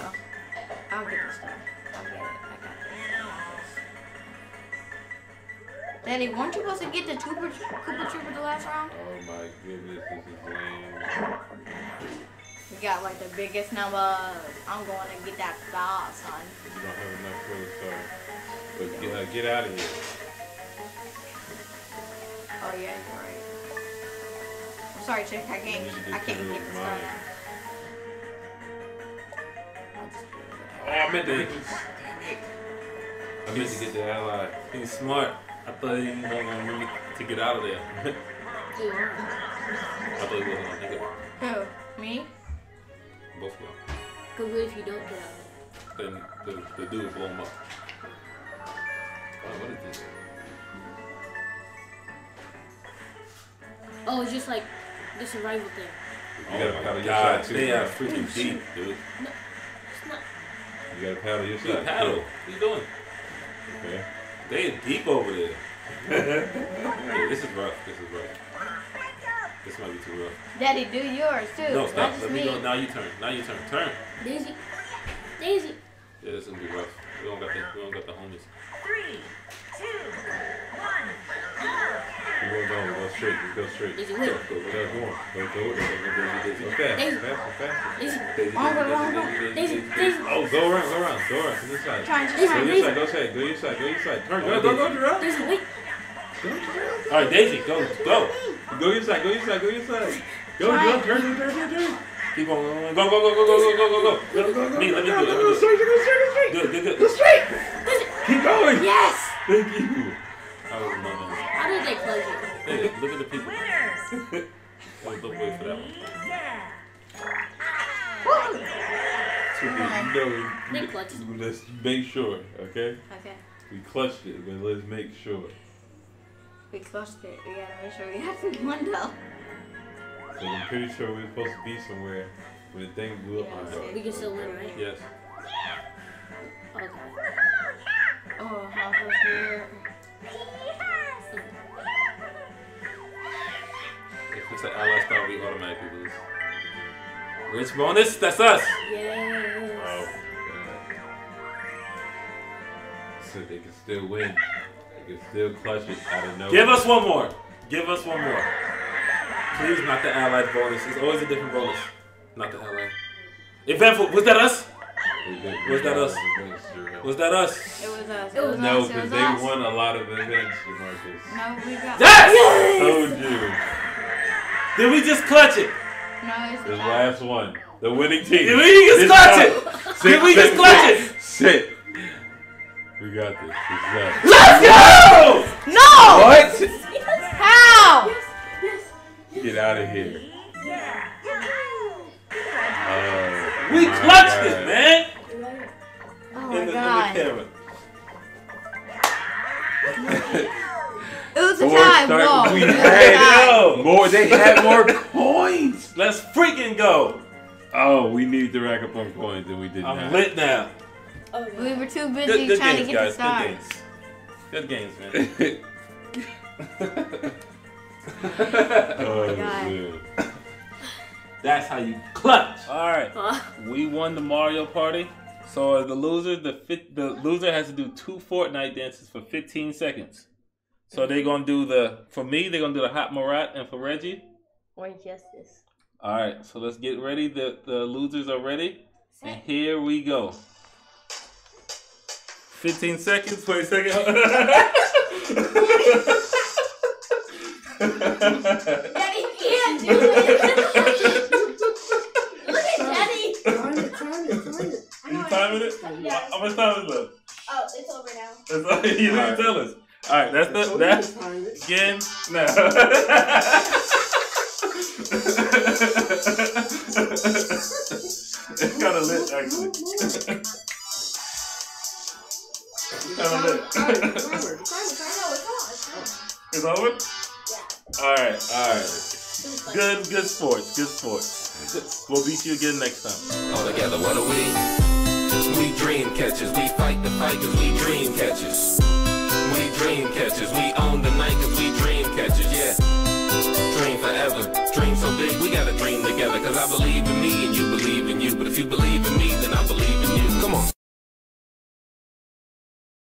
Speaker 3: I'll get the star. I'll get it. I got it. Daddy, weren't you supposed to get the Cooper Cooper Trooper the last round?
Speaker 4: Oh my goodness, this is lame.
Speaker 3: We got like the biggest number. I'm going to get that star, son.
Speaker 4: You don't have enough for the start. But get, uh, get out of here.
Speaker 3: Oh yeah, you're right. I'm sorry, chick. I can't.
Speaker 4: You need to
Speaker 3: I can't
Speaker 4: rid
Speaker 3: get
Speaker 4: of
Speaker 3: the star.
Speaker 4: mine.
Speaker 3: I'll just do it.
Speaker 1: Oh, I meant to.
Speaker 4: I meant to get the ally.
Speaker 1: He's smart. I thought he wasn't gonna really to get out of there. [LAUGHS]
Speaker 2: You.
Speaker 1: I thought he wasn't gonna think of
Speaker 3: Who? Me?
Speaker 1: Both of y'all.
Speaker 2: Cause what if you don't get out?
Speaker 1: Then the, the dude blow him up. Oh, what is this?
Speaker 2: Oh, it's just like the survival thing.
Speaker 4: You oh gotta
Speaker 1: oh
Speaker 4: paddle
Speaker 1: my
Speaker 4: your
Speaker 1: God,
Speaker 4: side too.
Speaker 1: they are freaking deep, [LAUGHS] dude.
Speaker 2: No, It's not.
Speaker 4: You gotta paddle your
Speaker 1: Dude,
Speaker 4: side.
Speaker 1: paddle.
Speaker 4: too.
Speaker 1: What you doing?
Speaker 4: Okay.
Speaker 1: They are deep over there. [LAUGHS] yeah, this is rough. This is rough. This might be too rough.
Speaker 3: Daddy, do yours too.
Speaker 1: No, stop. Let me
Speaker 3: me.
Speaker 1: go. Now you turn. Now you turn. Turn.
Speaker 2: Daisy. Daisy.
Speaker 1: Yeah, this is gonna be rough. We don't got the we don't got the homies.
Speaker 5: Three, two, one, go.
Speaker 4: You won't go. Go straight. Just go straight.
Speaker 2: Daisy,
Speaker 4: Go,
Speaker 2: wait.
Speaker 4: go, go, go on. Go, go, go, go, go,
Speaker 2: Daisy.
Speaker 4: go fast, faster, faster.
Speaker 2: Daisy.
Speaker 1: Daisy,
Speaker 3: Oh, go,
Speaker 1: Daisy,
Speaker 3: go, go.
Speaker 1: Daisy,
Speaker 2: Daisy.
Speaker 1: Daisy,
Speaker 2: Daisy.
Speaker 4: Oh, go around, go around, go around. To this side.
Speaker 3: Trying to
Speaker 2: Daisy.
Speaker 4: Go
Speaker 3: try.
Speaker 4: your side, go side, go your side, go your side. Turn, go, go, go, Jarrell.
Speaker 2: Daisy, wait.
Speaker 1: All right, Daisy, go, go.
Speaker 4: Go your side, go your side, go your side. Go, go, turn, turn, turn, turn, turn.
Speaker 1: Keep going. Go, go, go, go, go, go, go, go, go.
Speaker 4: Go, go, go,
Speaker 1: Me, let me
Speaker 4: go,
Speaker 1: do it, let me
Speaker 4: go, go,
Speaker 1: do it.
Speaker 4: straight, go straight, go straight.
Speaker 1: Good, good, good.
Speaker 4: Go straight. Keep going.
Speaker 3: Yes.
Speaker 4: Thank you.
Speaker 1: I was loving it.
Speaker 2: How did they close it?
Speaker 1: Hey, look at the people.
Speaker 5: Winners.
Speaker 1: Wait, look, wait for that one.
Speaker 5: Yeah.
Speaker 4: You know,
Speaker 2: They clutched.
Speaker 4: let's make sure, okay?
Speaker 3: Okay.
Speaker 4: We clutched it, but let's make sure.
Speaker 3: We clutched it. We gotta make sure we have the window.
Speaker 4: So I'm pretty sure we're supposed to be somewhere when the thing blew up.
Speaker 3: Yeah,
Speaker 4: on us.
Speaker 2: We can still win, right?
Speaker 1: Yes.
Speaker 2: Okay.
Speaker 3: Oh, how so weird.
Speaker 1: If it's an ally spot, we automatically lose. Rich bonus, that's us.
Speaker 2: Yes.
Speaker 4: Oh, God. So they can still win. They can still clutch it out of nowhere.
Speaker 1: Give us one more. Give us one more. Please, not the allied bonus. It's always a different bonus. Not the allied. Eventful. Was that us? Was that us? Was that us?
Speaker 3: It was us. It
Speaker 2: It
Speaker 3: was
Speaker 2: was-
Speaker 4: No, because they
Speaker 3: us.
Speaker 4: won a lot of events, Marcus.
Speaker 3: No, we got.
Speaker 1: Yes!
Speaker 4: Told you.
Speaker 1: Did we just clutch it?
Speaker 3: No, it's
Speaker 4: The last one. The winning team.
Speaker 1: Did we just
Speaker 4: This
Speaker 1: clutch
Speaker 4: time.
Speaker 1: it? Did we just clutch it?
Speaker 4: Sit. We got this. This.
Speaker 1: Let's go!
Speaker 3: No!
Speaker 4: What?
Speaker 3: How?
Speaker 4: Get out of here.
Speaker 5: Yeah.
Speaker 4: Oh,
Speaker 1: We
Speaker 4: my
Speaker 1: clutched
Speaker 4: God.
Speaker 1: it, man.
Speaker 3: Oh
Speaker 1: In
Speaker 3: my
Speaker 1: the, in the
Speaker 3: god.
Speaker 1: camera.
Speaker 3: It was a
Speaker 4: Four
Speaker 3: tie.
Speaker 4: star-
Speaker 3: Whoa.
Speaker 4: we
Speaker 3: It was a
Speaker 4: had More. They had more coins.
Speaker 1: let's freaking go.
Speaker 4: Oh, we need to rack up on coins, and we did
Speaker 1: I'm
Speaker 4: not.
Speaker 1: lit now.
Speaker 3: We were too busy
Speaker 1: Good, good
Speaker 3: trying
Speaker 1: games,
Speaker 3: to get
Speaker 1: guys.
Speaker 3: the
Speaker 1: Good games. Good games, man. [LAUGHS] [LAUGHS]
Speaker 4: oh, [LAUGHS]
Speaker 3: God.
Speaker 1: That's how you clutch. All right.
Speaker 2: Uh,
Speaker 1: We won the Mario Party. So the loser, the fit, the loser has to do two Fortnite dances for 15 seconds. So they're gonna do the for me. They're gonna do the Hot Marat, and for Reggie.
Speaker 2: Orange Justice.
Speaker 1: All right. So let's get ready. The the losers are ready, and here we go. 15 seconds. Wait a second. [LAUGHS]
Speaker 2: Daddy can't do it. [LAUGHS] Look at Daddy.
Speaker 6: Time it, time it, time it.
Speaker 1: you timing it? How much time is left?
Speaker 2: Oh, it's over now.
Speaker 1: That's all [LAUGHS] you didn't tell us. All right. That's the
Speaker 6: you
Speaker 1: that's
Speaker 6: to time it.
Speaker 1: Again, no. it's kind of lit, actually.
Speaker 2: It's.
Speaker 1: It's over? Yeah. All right, all right. Good, good sports, good sports. We'll beat you again next time.
Speaker 7: All together, what are we? We dream catchers. We fight the fight cause we dream catchers. We dream catchers. We own the night cause we dream catchers, yeah. Dream forever. Dream so big, we gotta dream together. Cause I believe in me and you believe in you. But if you believe in me, then I believe in you. Come on.